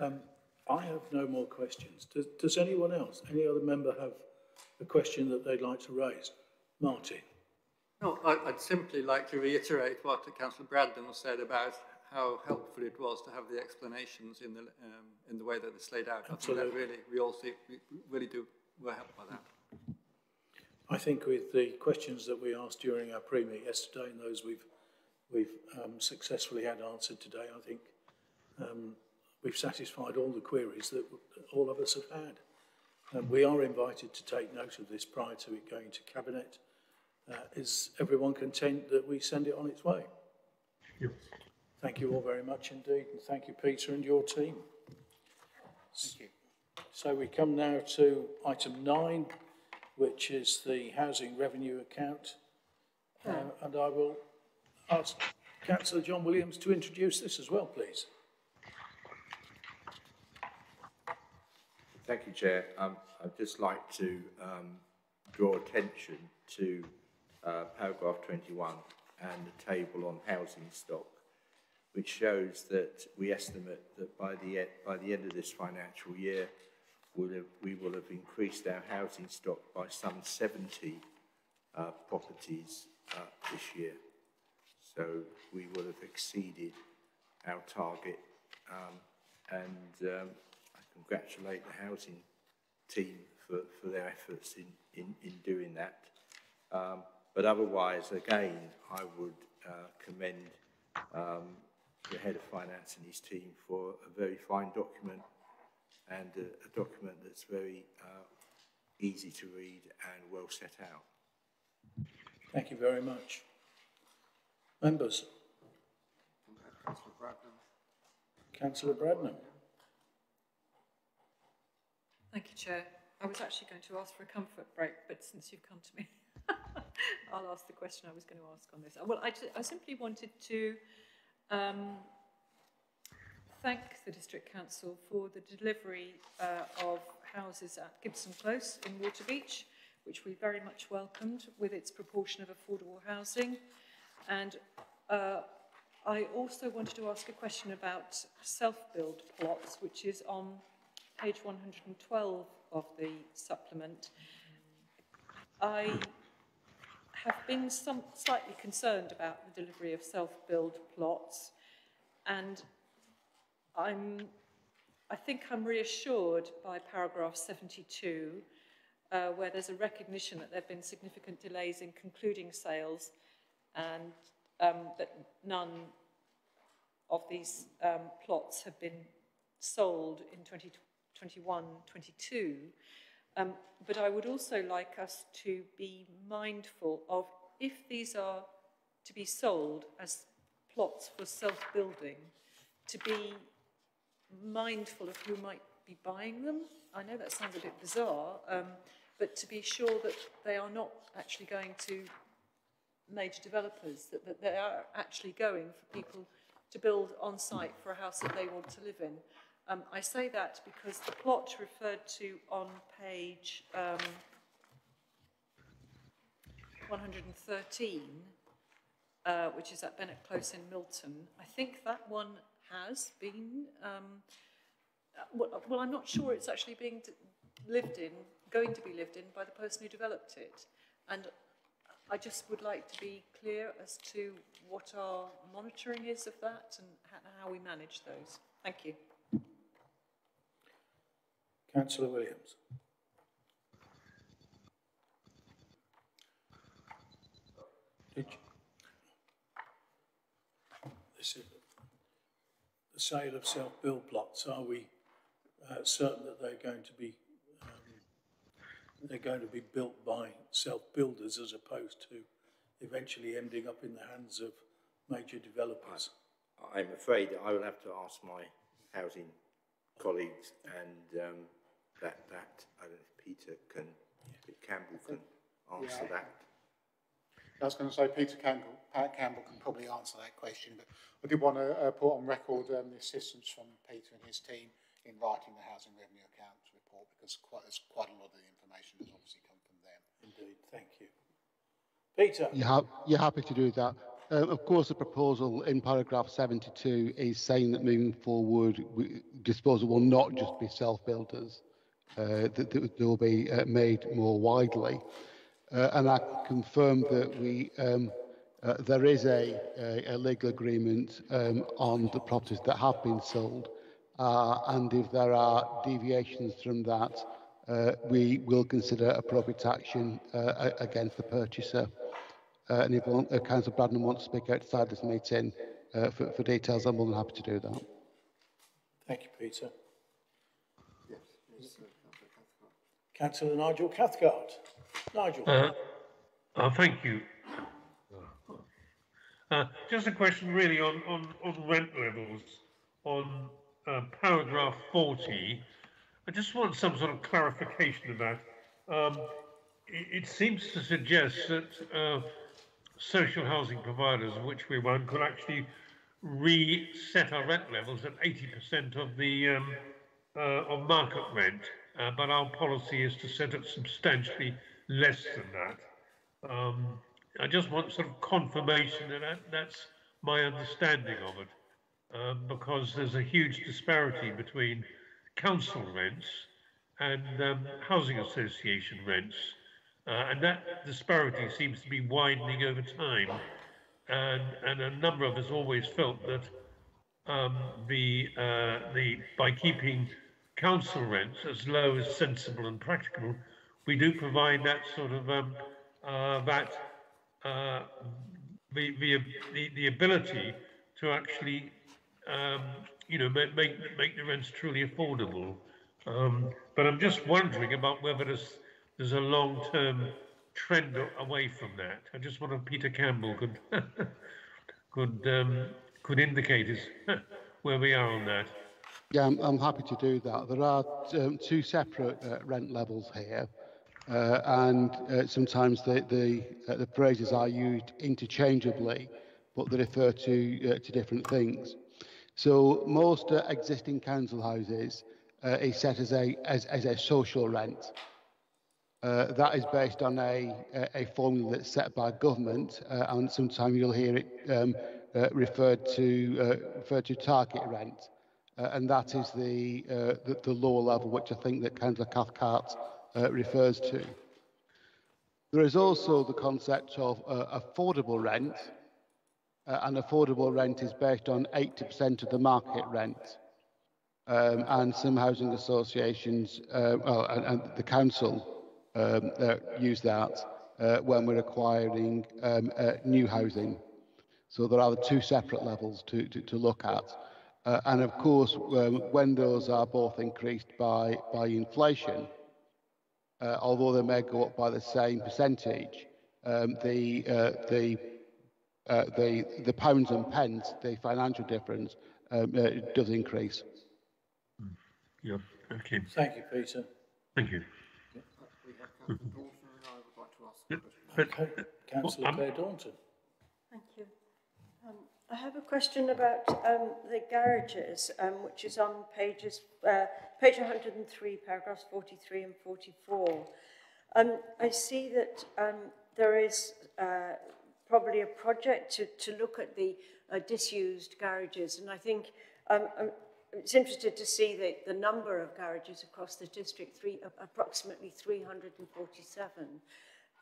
Um, I have no more questions. Does, does anyone else, any other member have a question that they'd like to raise? Martin. No, I'd simply like to reiterate what Councillor Bradnam said about how helpful it was to have the explanations in the um, in the way that it's laid out. Absolutely. I think that really we all see we really do were helped by that. I think with the questions that we asked during our pre-meet yesterday and those we've we've um, successfully had answered today, I think um, we've satisfied all the queries that all of us have had. Um, we are invited to take note of this prior to it going to Cabinet. Uh, is everyone content that we send it on its way? Yes. Thank you all very much indeed, and thank you, Peter, and your team. Thank you. So we come now to item nine, which is the housing revenue account. Uh, and I will ask Councillor John Williams to introduce this as well, please. Thank you, Chair. Um, I'd just like to um, draw attention to uh, paragraph 21 and the table on housing stock, which shows that we estimate that by the, by the end of this financial year, we'll have, we will have increased our housing stock by some 70 uh, properties uh, this year. So we will have exceeded our target um, and um, congratulate the housing team for, for their efforts in, in, in doing that. Um, but otherwise, again, I would uh, commend um, the head of finance and his team for a very fine document and a, a document that's very uh, easy to read and well set out. Thank you very much. Members? Councillor Bradnam. Councillor Bradnam. Thank you, Chair. I was actually going to ask for a comfort break, but since you've come to me, I'll ask the question I was going to ask on this. Well, I, I simply wanted to um, thank the District Council for the delivery uh, of houses at Gibson Close in Waterbeach, which we very much welcomed with its proportion of affordable housing. And uh, I also wanted to ask a question about self-build plots, which is on page 112 of the supplement, I have been some, slightly concerned about the delivery of self-build plots and I'm, I think I'm reassured by paragraph 72 uh, where there's a recognition that there have been significant delays in concluding sales and um, that none of these um, plots have been sold in 2020 21, 22. Um, but I would also like us to be mindful of if these are to be sold as plots for self-building, to be mindful of who might be buying them. I know that sounds a bit bizarre, um, but to be sure that they are not actually going to major developers, that, that they are actually going for people to build on site for a house that they want to live in. Um, I say that because the plot referred to on page um, 113, uh, which is at Bennett Close in Milton, I think that one has been, um, uh, well, well, I'm not sure it's actually being lived in, going to be lived in by the person who developed it. And I just would like to be clear as to what our monitoring is of that and how we manage those. Thank you. Councillor Williams. This is the sale of self-build plots. Are we uh, certain that they're going to be um, they're going to be built by self-builders as opposed to eventually ending up in the hands of major developers? I'm afraid I will have to ask my housing colleagues and um, that, that I don't know if Peter can, Peter Campbell can answer Yeah. that. I was going to say Peter Campbell, Pat Campbell can probably answer that question, but I did want to uh, put on record um, the assistance from Peter and his team in writing the housing revenue accounts report because quite, there's quite a lot of the information has obviously come from them. Indeed, thank you. Peter. You're, ha- you're happy to do that. Uh, of course, the proposal in paragraph 72 is saying that moving forward, we, disposal will not just be self-builders, Uh, that, that will be uh, made more widely. Uh, and I confirm that we um, uh, there is a, a, a legal agreement um, on the properties that have been sold uh, and if there are deviations from that uh, we will consider appropriate action uh, against the purchaser uh, and if uh, Councillor Bradnam wants to speak outside this meeting uh, for, for details I'm more than happy to do that. Thank you Peter. Yes, Councillor Nigel Cathcart. Nigel. Uh, uh, thank you. Uh, just a question really on, on, on rent levels on uh, paragraph 40. I just want some sort of clarification of that. Um, it, it seems to suggest that uh, social housing providers, of which we're could actually reset our rent levels at 80% of the um, uh, of market rent, uh, but our policy is to set it substantially less than that. Um, I just want sort of confirmation that, that that's my understanding of it, um, because there's a huge disparity between council rents and um, housing association rents, uh, and that disparity seems to be widening over time. And, and a number of us always felt that um, the uh, the by keeping council rents as low as sensible and practical, we do provide that sort of um, uh, that uh, the, the the the ability to actually um, you know make, make the rents truly affordable. Um, but I'm just wondering about whether there's there's a long term trend away from that. I just wonder if Peter Campbell could could um, could indicate us where we are on that. Yeah, I'm, I'm happy to do that. There are um, two separate uh, rent levels here, uh, and uh, sometimes the the, uh, the phrases are used interchangeably, but they refer to uh, to different things. So most uh, existing council houses uh, is set as a as, as a social rent. That is based on a, a, formula that's set by government, and sometimes you'll hear it um, referred to referred to target rent, and that is the, uh, the the lower level, which I think that Councillor Cathcart uh, refers to. There is also the concept of uh, affordable rent, uh, and affordable rent is based on 80% of the market rent. Um, and some housing associations uh, well, and, and the council um, uh, use that uh, when we're acquiring um, uh, new housing. So there are the two separate levels to, to, to look at. Uh, and of course, um, when those are both increased by, by inflation, uh, although they may go up by the same percentage, um, the, uh, the, uh, the, the pounds and pence, the financial difference, um, uh, does increase. Yeah. Okay. Thank you, Peter. Thank you. Okay, Councillor Claire Daunton. Thank you. I have a question about um, the garages, um, which is on pages uh, page 103, paragraphs 43 and 44. Um, I see that um, there is uh, probably a project to, to look at the uh, disused garages, and I think um, it's interested to see the, the number of garages across the district, three, approximately 347.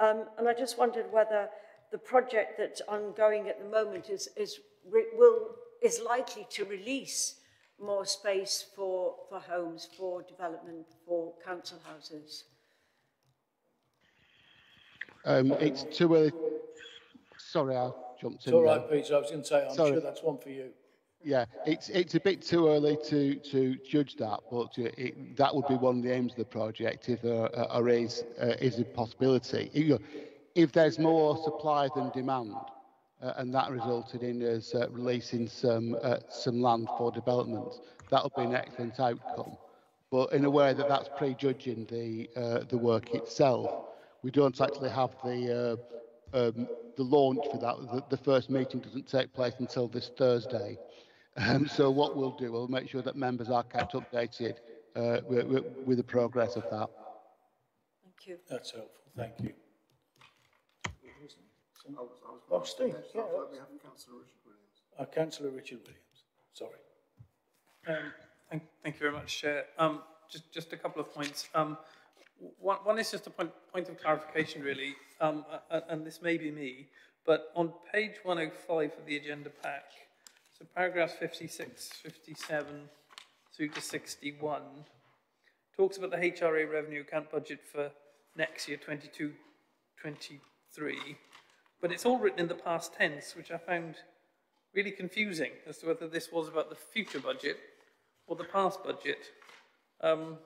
Um, and I just wondered whether the project that's ongoing at the moment is, is, will, is likely to release more space for, for homes, for development, for council houses. Um, it's too early. Sorry, I jumped It's in. all there. right, Peter. I was going to say, I'm Sorry. sure that's one for you. Yeah, it's it's a bit too early to to judge that, but uh, it, that would be one of the aims of the project if there uh, are is uh, is a possibility. You know, if there's more supply than demand, and that resulted in us uh, releasing some uh, some land for development, that would be an excellent outcome. But in a way that that's prejudging the uh, the work itself, we don't actually have the uh, um, the launch for that. The, the first meeting doesn't take place until this Thursday. Um, so what we'll do, we'll make sure that members are kept updated uh, with, with, with the progress of that. Thank you. That's helpful. Thank you. Oh, Steve. Yeah, uh, Councillor Richard Williams. Sorry. Um, thank, thank you very much, Chair. Um, just, just a couple of points. Um, one, one is just a point, point of clarification, really, um, and, and this may be me, but on page 105 of the agenda pack, so paragraphs 56, 57 through to 61, talks about the HRA revenue account budget for next year, 22, 23, but it's all written in the past tense, which I found really confusing as to whether this was about the future budget or the past budget. Um,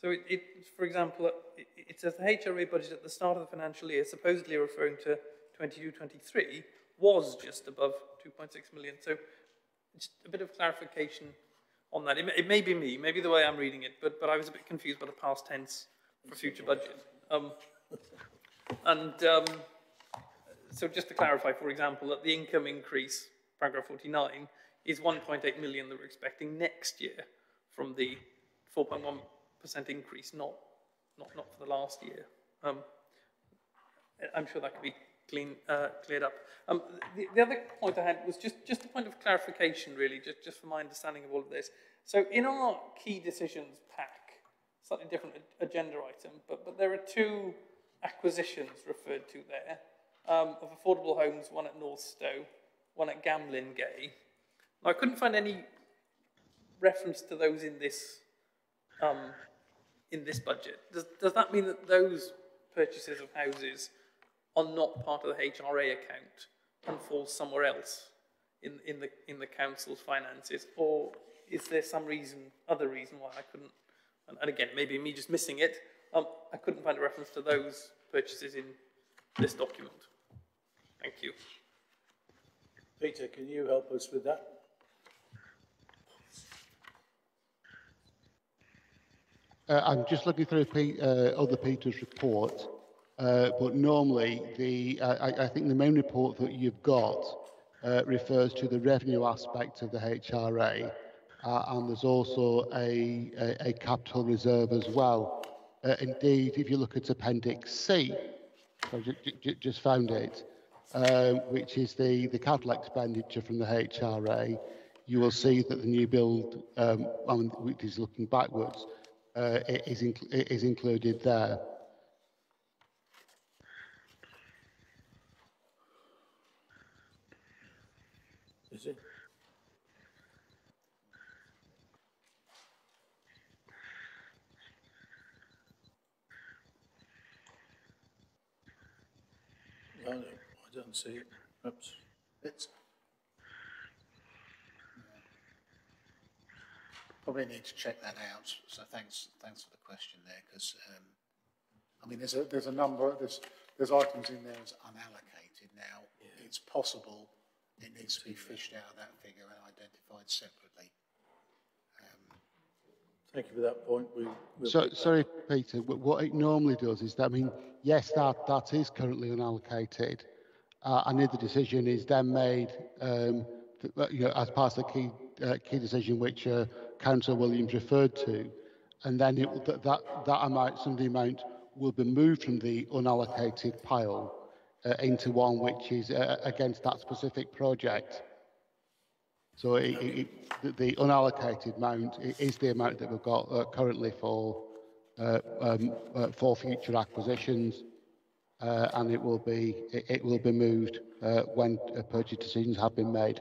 so it, it, for example, it, it says the HRA budget at the start of the financial year, supposedly referring to 22-23, was just above 2.6 million. So just a bit of clarification on that. It, may- it may be me, maybe the way I'm reading it, but, but I was a bit confused by the past tense for future budget. Um, and um, so just to clarify, for example, that the income increase, paragraph 49, is 1.8 million that we're expecting next year from the 4.1% increase, not, not, not for the last year. Um, I'm sure that could be clean, uh, cleared up. Um, the, the other point I had was just, just a point of clarification, really, just, just for my understanding of all of this. So in our key decisions pack, slightly different agenda item, but, but there are two acquisitions referred to there um, of affordable homes, one at North Stowe, one at Gamlingay. Now, I couldn't find any reference to those in this um, in this budget. Does, does that mean that those purchases of houses are not part of the HRA account and fall somewhere else in, in, the, in the council's finances? Or is there some reason, other reason why I couldn't, and, and again, maybe me just missing it, um, I couldn't find a reference to those purchases in this document. Thank you. Peter, can you help us with that? Uh, I'm just looking through Pe- uh, other Peter's report, uh, but normally the uh, I, I think the main report that you've got uh, refers to the revenue aspect of the HRA, uh, and there's also a, a, a capital reserve as well. Uh, indeed, if you look at Appendix C, I ju- ju- ju- just found it, um, which is the, the capital expenditure from the HRA, you will see that the new build, um, which is looking backwards, uh, is, inc- is included there. Is it? No, no, I don't see it. Oops. It's probably need to check that out. So thanks, thanks for the question there, because um, I mean, there's a there's a number there's there's items in there as unallocated now. It's possible it needs to be fished out of that figure and identified separately. Thank you for that point. We, we'll So, that sorry, Peter, but what it normally does is that, I mean, yes, that, that is currently unallocated, uh, and if the decision is then made um, you know, as part of the key, uh, key decision which uh, Councillor Williams referred to, and then it, that, that, that amount, some of the amount will be moved from the unallocated pile uh, into one which is uh, against that specific project. So it, it, the unallocated amount is the amount that we've got uh, currently for uh, um, uh, for future acquisitions, uh, and it will be it, it will be moved uh, when uh, purchase decisions have been made.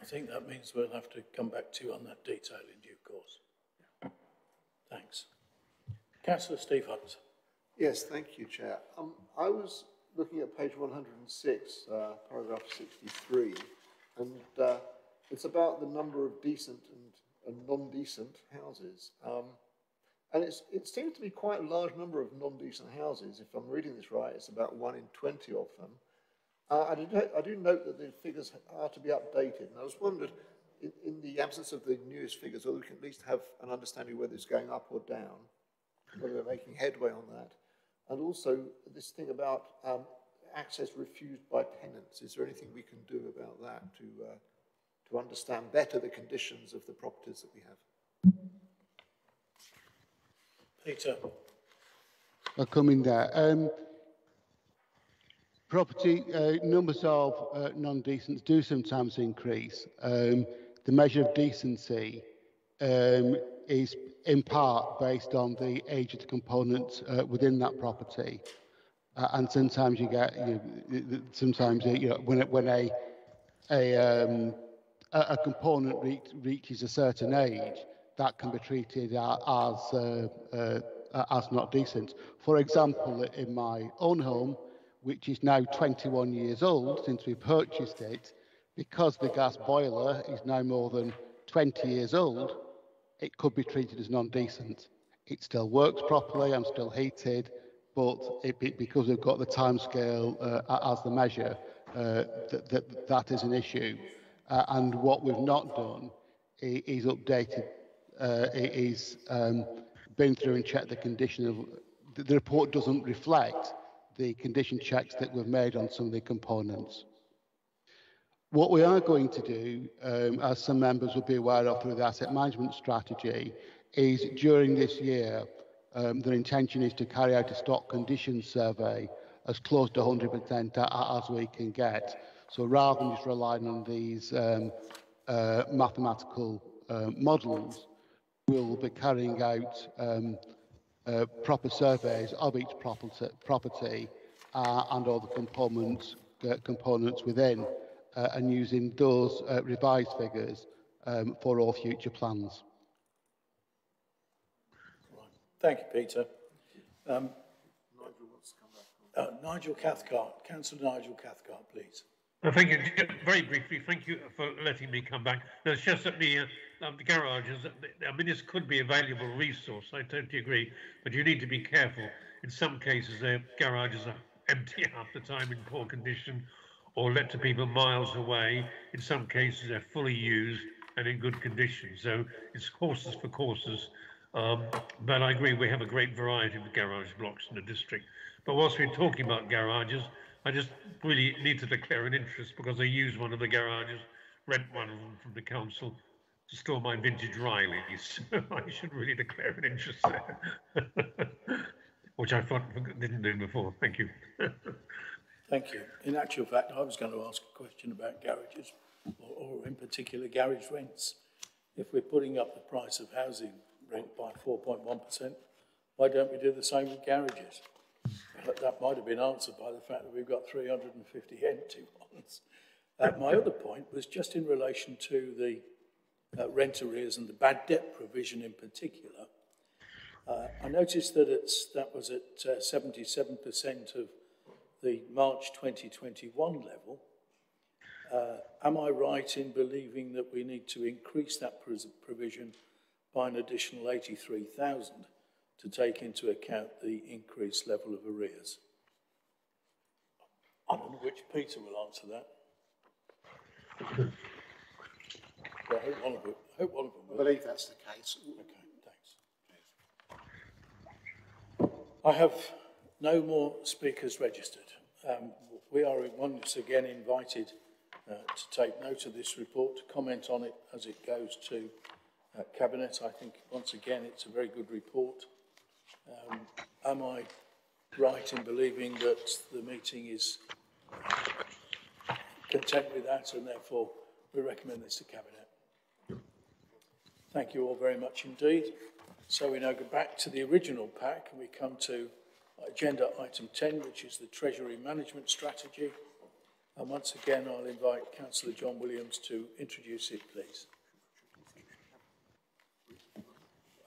I think that means we'll have to come back to you on that detail in due course. Thanks. Councillor Steve Hutton. Yes, thank you, Chair. Um, I was looking at page 106, uh, paragraph 63, and uh, it's about the number of decent and, and non-decent houses. Um, and it seems to be quite a large number of non-decent houses. If I'm reading this right, it's about 1 in 20 of them. Uh, I, do, I do note that the figures are to be updated, and I was wondered, in, in the absence of the newest figures, whether we can at least have an understanding whether it's going up or down, whether we're making headway on that. And also this thing about um, access refused by tenants. Is there anything we can do about that to, uh, to understand better the conditions of the properties that we have? Peter. In there. Um, property uh, numbers of uh, non-decents do sometimes increase. Um, the measure of decency um, is in part based on the age of the components uh, within that property. Uh, and sometimes you get, you know, sometimes you know, when, it, when a, a, um, a, component reach, reaches a certain age, that can be treated as, uh, uh, as not decent. For example, in my own home, which is now 21 years old since we purchased it, because the gas boiler is now more than 20 years old, it could be treated as non-decent. It still works properly, I'm still heated, but it, because we've got the timescale uh, as the measure, uh, that, that, that is an issue. Uh, and what we've not done is, updated, uh, is um, been through and checked the condition of, the, report doesn't reflect the condition checks that we've made on some of the components. What we are going to do, um, as some members will be aware of through the asset management strategy, is during this year, um, the intention is to carry out a stock condition survey as close to 100% as we can get. So rather than just relying on these um, uh, mathematical uh, models, we'll be carrying out um, uh, proper surveys of each property, property uh, and all the components, uh, components within uh, and using those uh, revised figures um, for all future plans. Thank you, Peter. Um, uh, Nigel Cathcart, Councillor Nigel Cathcart, please. Uh, thank you. Very briefly, thank you for letting me come back. No, it's just that the, uh, um, the garages, I mean, this could be a valuable resource. I totally agree, but you need to be careful. In some cases, their garages are empty half the time in poor condition, or let to people miles away. In some cases, they're fully used and in good condition. So it's courses for courses. Um, but I agree, we have a great variety of garage blocks in the district. But whilst we're talking about garages, I just really need to declare an interest because I use one of the garages, rent one of them from the council to store my vintage Rileys. I should really declare an interest there, which I didn't do before. Thank you. Thank you. In actual fact, I was going to ask a question about garages, or, or in particular garage rents. If we're putting up the price of housing rent by 4.1%, why don't we do the same with garages? That might have been answered by the fact that we've got 350 empty ones. Uh, my other point was just in relation to the uh, rent arrears and the bad debt provision in particular. Uh, I noticed that it's, that was at 77% uh, of the March 2021 level, uh, am I right in believing that we need to increase that provision by an additional 83,000 to take into account the increased level of arrears? I don't know which Peter will answer that. I hope one of them, I hope one of them will. I believe that's the case. Okay, thanks. I have no more speakers registered. Um, we are once again invited uh, to take note of this report, to comment on it as it goes to uh, Cabinet. I think, once again, it's a very good report. Um, am I right in believing that the meeting is content with that and therefore we recommend this to Cabinet? Thank you all very much indeed. So we now go back to the original pack and we come to agenda item 10, which is the Treasury Management Strategy. And once again, I'll invite Councillor John Williams to introduce it, please.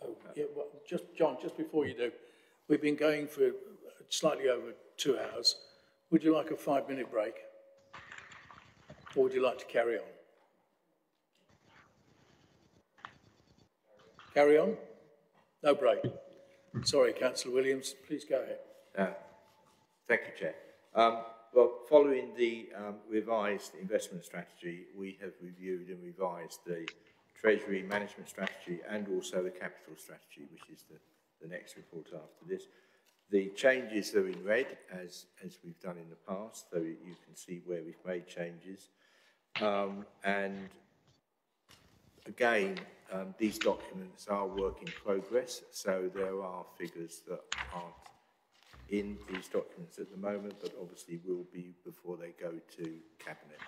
Oh, yeah, well, just, John, just before you do, we've been going for slightly over two hours. Would you like a five-minute break? Or would you like to carry on? Carry on? No break. Sorry, Councillor Williams, please go ahead. Uh, thank you, Chair. Um, well, following the um, revised investment strategy, we have reviewed and revised the Treasury Management Strategy and also the Capital Strategy, which is the, the next report after this. The changes are in red, as, as we've done in the past, so you can see where we've made changes. Um, and again, um, these documents are work in progress, so there are figures that aren't in these documents at the moment, but obviously will be before they go to Cabinet.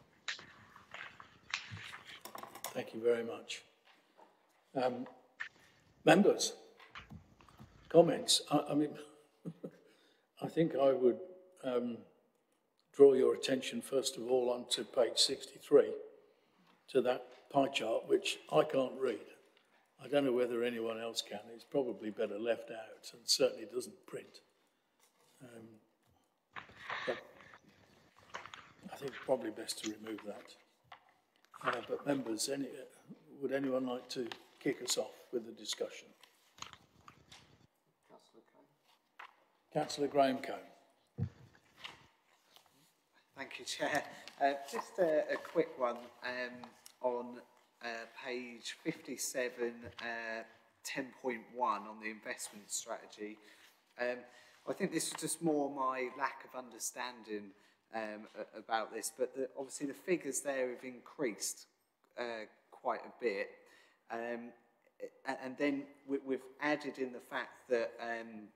Thank you very much. Um, members, comments? I, I mean, I think I would um, draw your attention first of all onto page 63 to that pie chart, which I can't read. I don't know whether anyone else can. It's probably better left out and certainly doesn't print. Um, but I think it's probably best to remove that. Uh, but members, any, would anyone like to kick us off with the discussion? Councillor Graham Cone. Thank you, Chair. Uh, just a, a, quick one um, on uh, page 57, uh, 10.1 on the investment strategy. Um, I think this is just more my lack of understanding um, about this, but the, obviously the figures there have increased uh, quite a bit. Um, and then we, have added in the fact that um,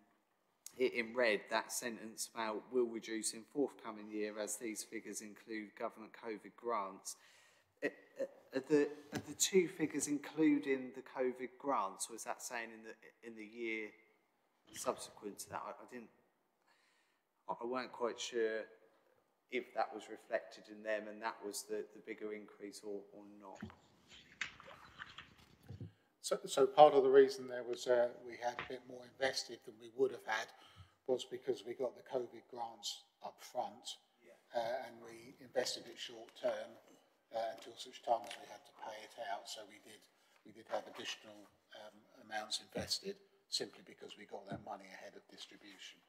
in red, that sentence about will reduce in forthcoming year as these figures include government COVID grants. Are the, are the two figures including the COVID grants, or is that saying in the, in the year subsequent to that. I, I didn't, I weren't quite sure if that was reflected in them and that was the, the bigger increase or, or not. So, so part of the reason there was uh, we had a bit more invested than we would have had was because we got the COVID grants up front yeah. uh, and we invested it short term uh, until such time as we had to pay it out. So we did we did have additional um, amounts invested simply because we got that money ahead of distribution.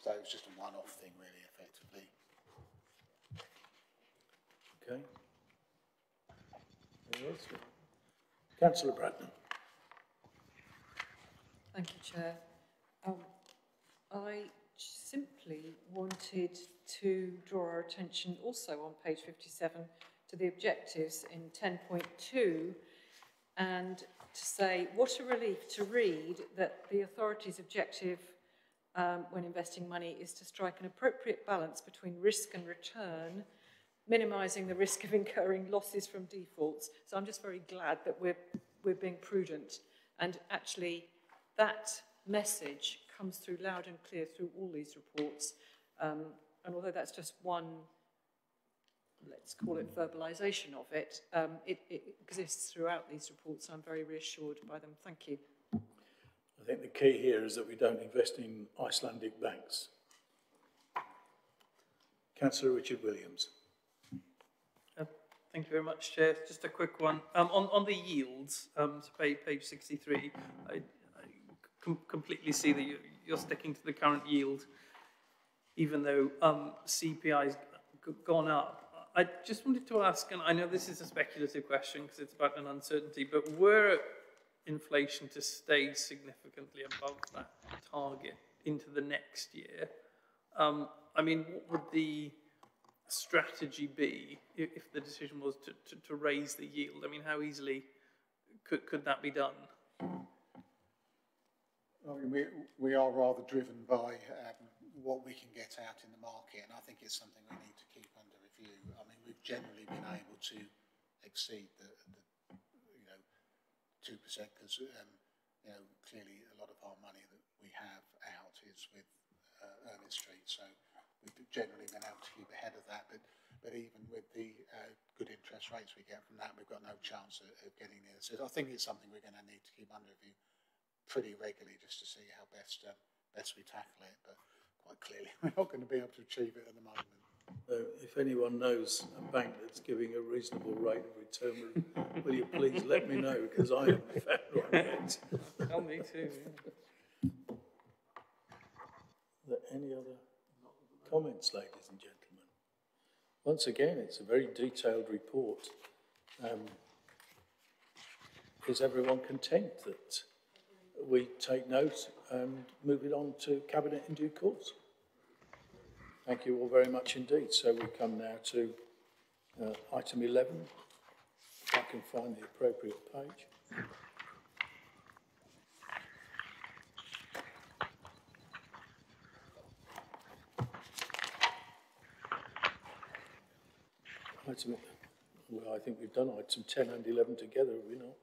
So it was just a one-off thing, really, effectively. Okay. Councillor Bradnam. Thank you, Chair. Um, I simply wanted to draw our attention also on page 57 to the objectives in 10.2 and to say, what a relief to read that the authority's objective um, when investing money is to strike an appropriate balance between risk and return, minimising the risk of incurring losses from defaults. So I'm just very glad that we're, we're being prudent. And actually, that message comes through loud and clear through all these reports. Um, and although that's just one let's call it verbalisation of it, um, it, it, exists throughout these reports. I'm very reassured by them. Thank you. I think the key here is that we don't invest in Icelandic banks. Councillor Richard Williams. Thank you very much, Chair. Just a quick one. Um, on, on the yields, um, so page, page 63, I, I com completely see that you, you're sticking to the current yield, even though um, CPI has gone up. I just wanted to ask, and I know this is a speculative question because it's about an uncertainty, but were inflation to stay significantly above that target into the next year, um, I mean, what would the strategy be if, the decision was to, to, to raise the yield? I mean, how easily could, could that be done? I mean, we, we are rather driven by um, what we can get out in the market, and I think it's something we need to keep under review. I mean, we've generally been able to exceed the, the you know, 2% because, um, you know, clearly a lot of our money that we have out is with uh, Ermine Street, so we've generally been able to keep ahead of that, but, but even with the uh, good interest rates we get from that, we've got no chance of, of getting there. So I think it's something we're going to need to keep under review pretty regularly just to see how best um, best we tackle it. But quite clearly, we're not going to be able to achieve it at the moment. Uh, if anyone knows a bank that's giving a reasonable rate of return, will you please let me know because I haven't found one yet. Tell me too. Yeah. Are there any other comments, ladies and gentlemen? Once again, it's a very detailed report. Um, is everyone content that we take note and move it on to Cabinet in due course. Thank you all very much indeed. So we come now to uh, item 11, if I can find the appropriate page. Item, well, I think we've done item 10 and 11 together, have we not?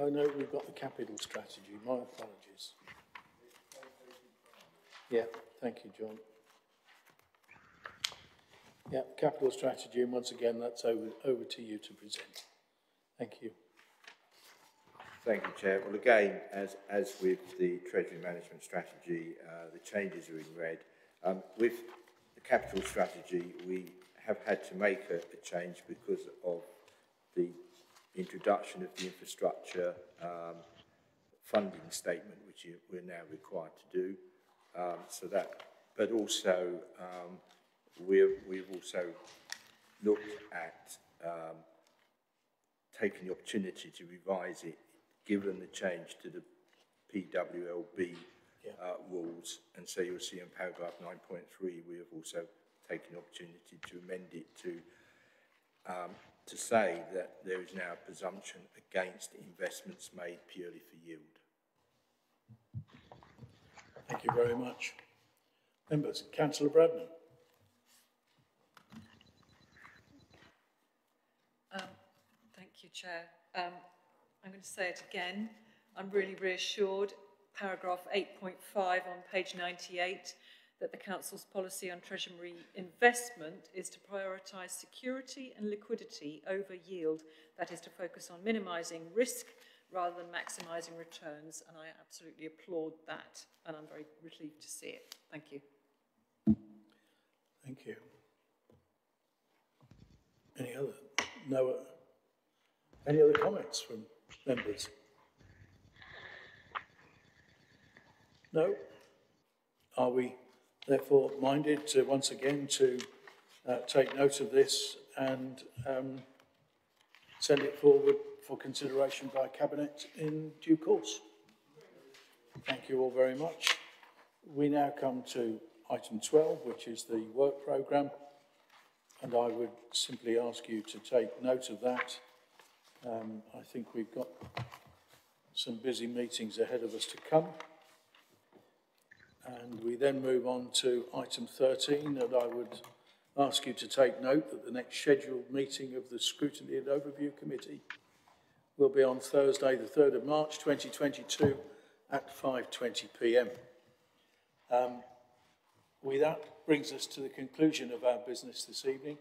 Oh no, we've got the capital strategy. My apologies. Yeah, thank you, John. Yeah, capital strategy, and once again, that's over, over to you to present. Thank you. Thank you, Chair. Well, again, as, as with the Treasury Management Strategy, uh, the changes are in red. Um, with the capital strategy, we have had to make a, a change because of the introduction of the infrastructure um, funding statement, which you, we're now required to do. Um, so that, but also um, we've, we've also looked at um, taking the opportunity to revise it, given the change to the PWLB yeah. uh, rules. And so you'll see in paragraph 9.3, we have also taken the opportunity to amend it to um, to say that there is now a presumption against investments made purely for yield. Thank you very much. Members, Councillor Bradnam. Um, thank you, Chair. Um, I'm going to say it again. I'm really reassured. Paragraph 8.5 on page 98 that the Council's policy on Treasury investment is to prioritise security and liquidity over yield, that is to focus on minimising risk rather than maximising returns, and I absolutely applaud that, and I'm very relieved to see it. Thank you. Thank you. Any other? No. Uh, any other comments from members? No? Are we therefore minded to once again to uh, take note of this and um, send it forward for consideration by Cabinet in due course. Thank you all very much. We now come to item 12, which is the work programme, and I would simply ask you to take note of that. Um, I think we've got some busy meetings ahead of us to come. And we then move on to item 13, and I would ask you to take note that the next scheduled meeting of the Scrutiny and Overview Committee will be on Thursday, the 3rd of March 2022 at 5.20pm. Um, we, that brings us to the conclusion of our business this evening.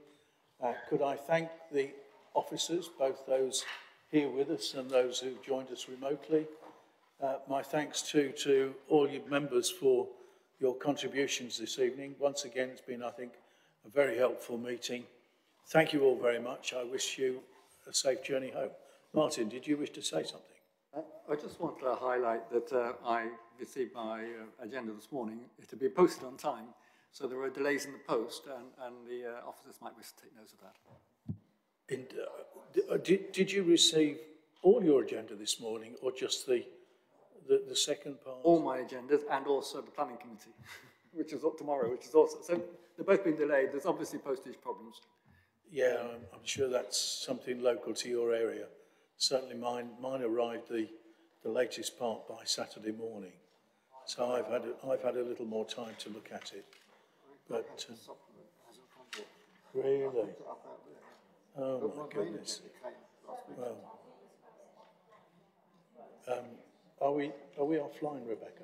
Uh, could I thank the officers, both those here with us and those who've joined us remotely, uh, my thanks too to all you members for your contributions this evening. Once again, it's been, I think, a very helpful meeting. Thank you all very much. I wish you a safe journey home. Martin, did you wish to say something? Uh, I just want to highlight that uh, I received my uh, agenda this morning. It had been posted on time, so there were delays in the post, and, and the uh, officers might wish to take note of that. In, uh, did, did you receive all your agenda this morning, or just the the, the second part? All my agendas and also the planning committee. which is up tomorrow, which is also, so they've both been delayed. There's obviously postage problems. Yeah, I'm, I'm sure that's something local to your area. Certainly mine, mine arrived the, the latest part by Saturday morning. So I've had, a, I've had a little more time to look at it. But, um, really? Oh my goodness. Well, um, are we, are we offline, Rebecca?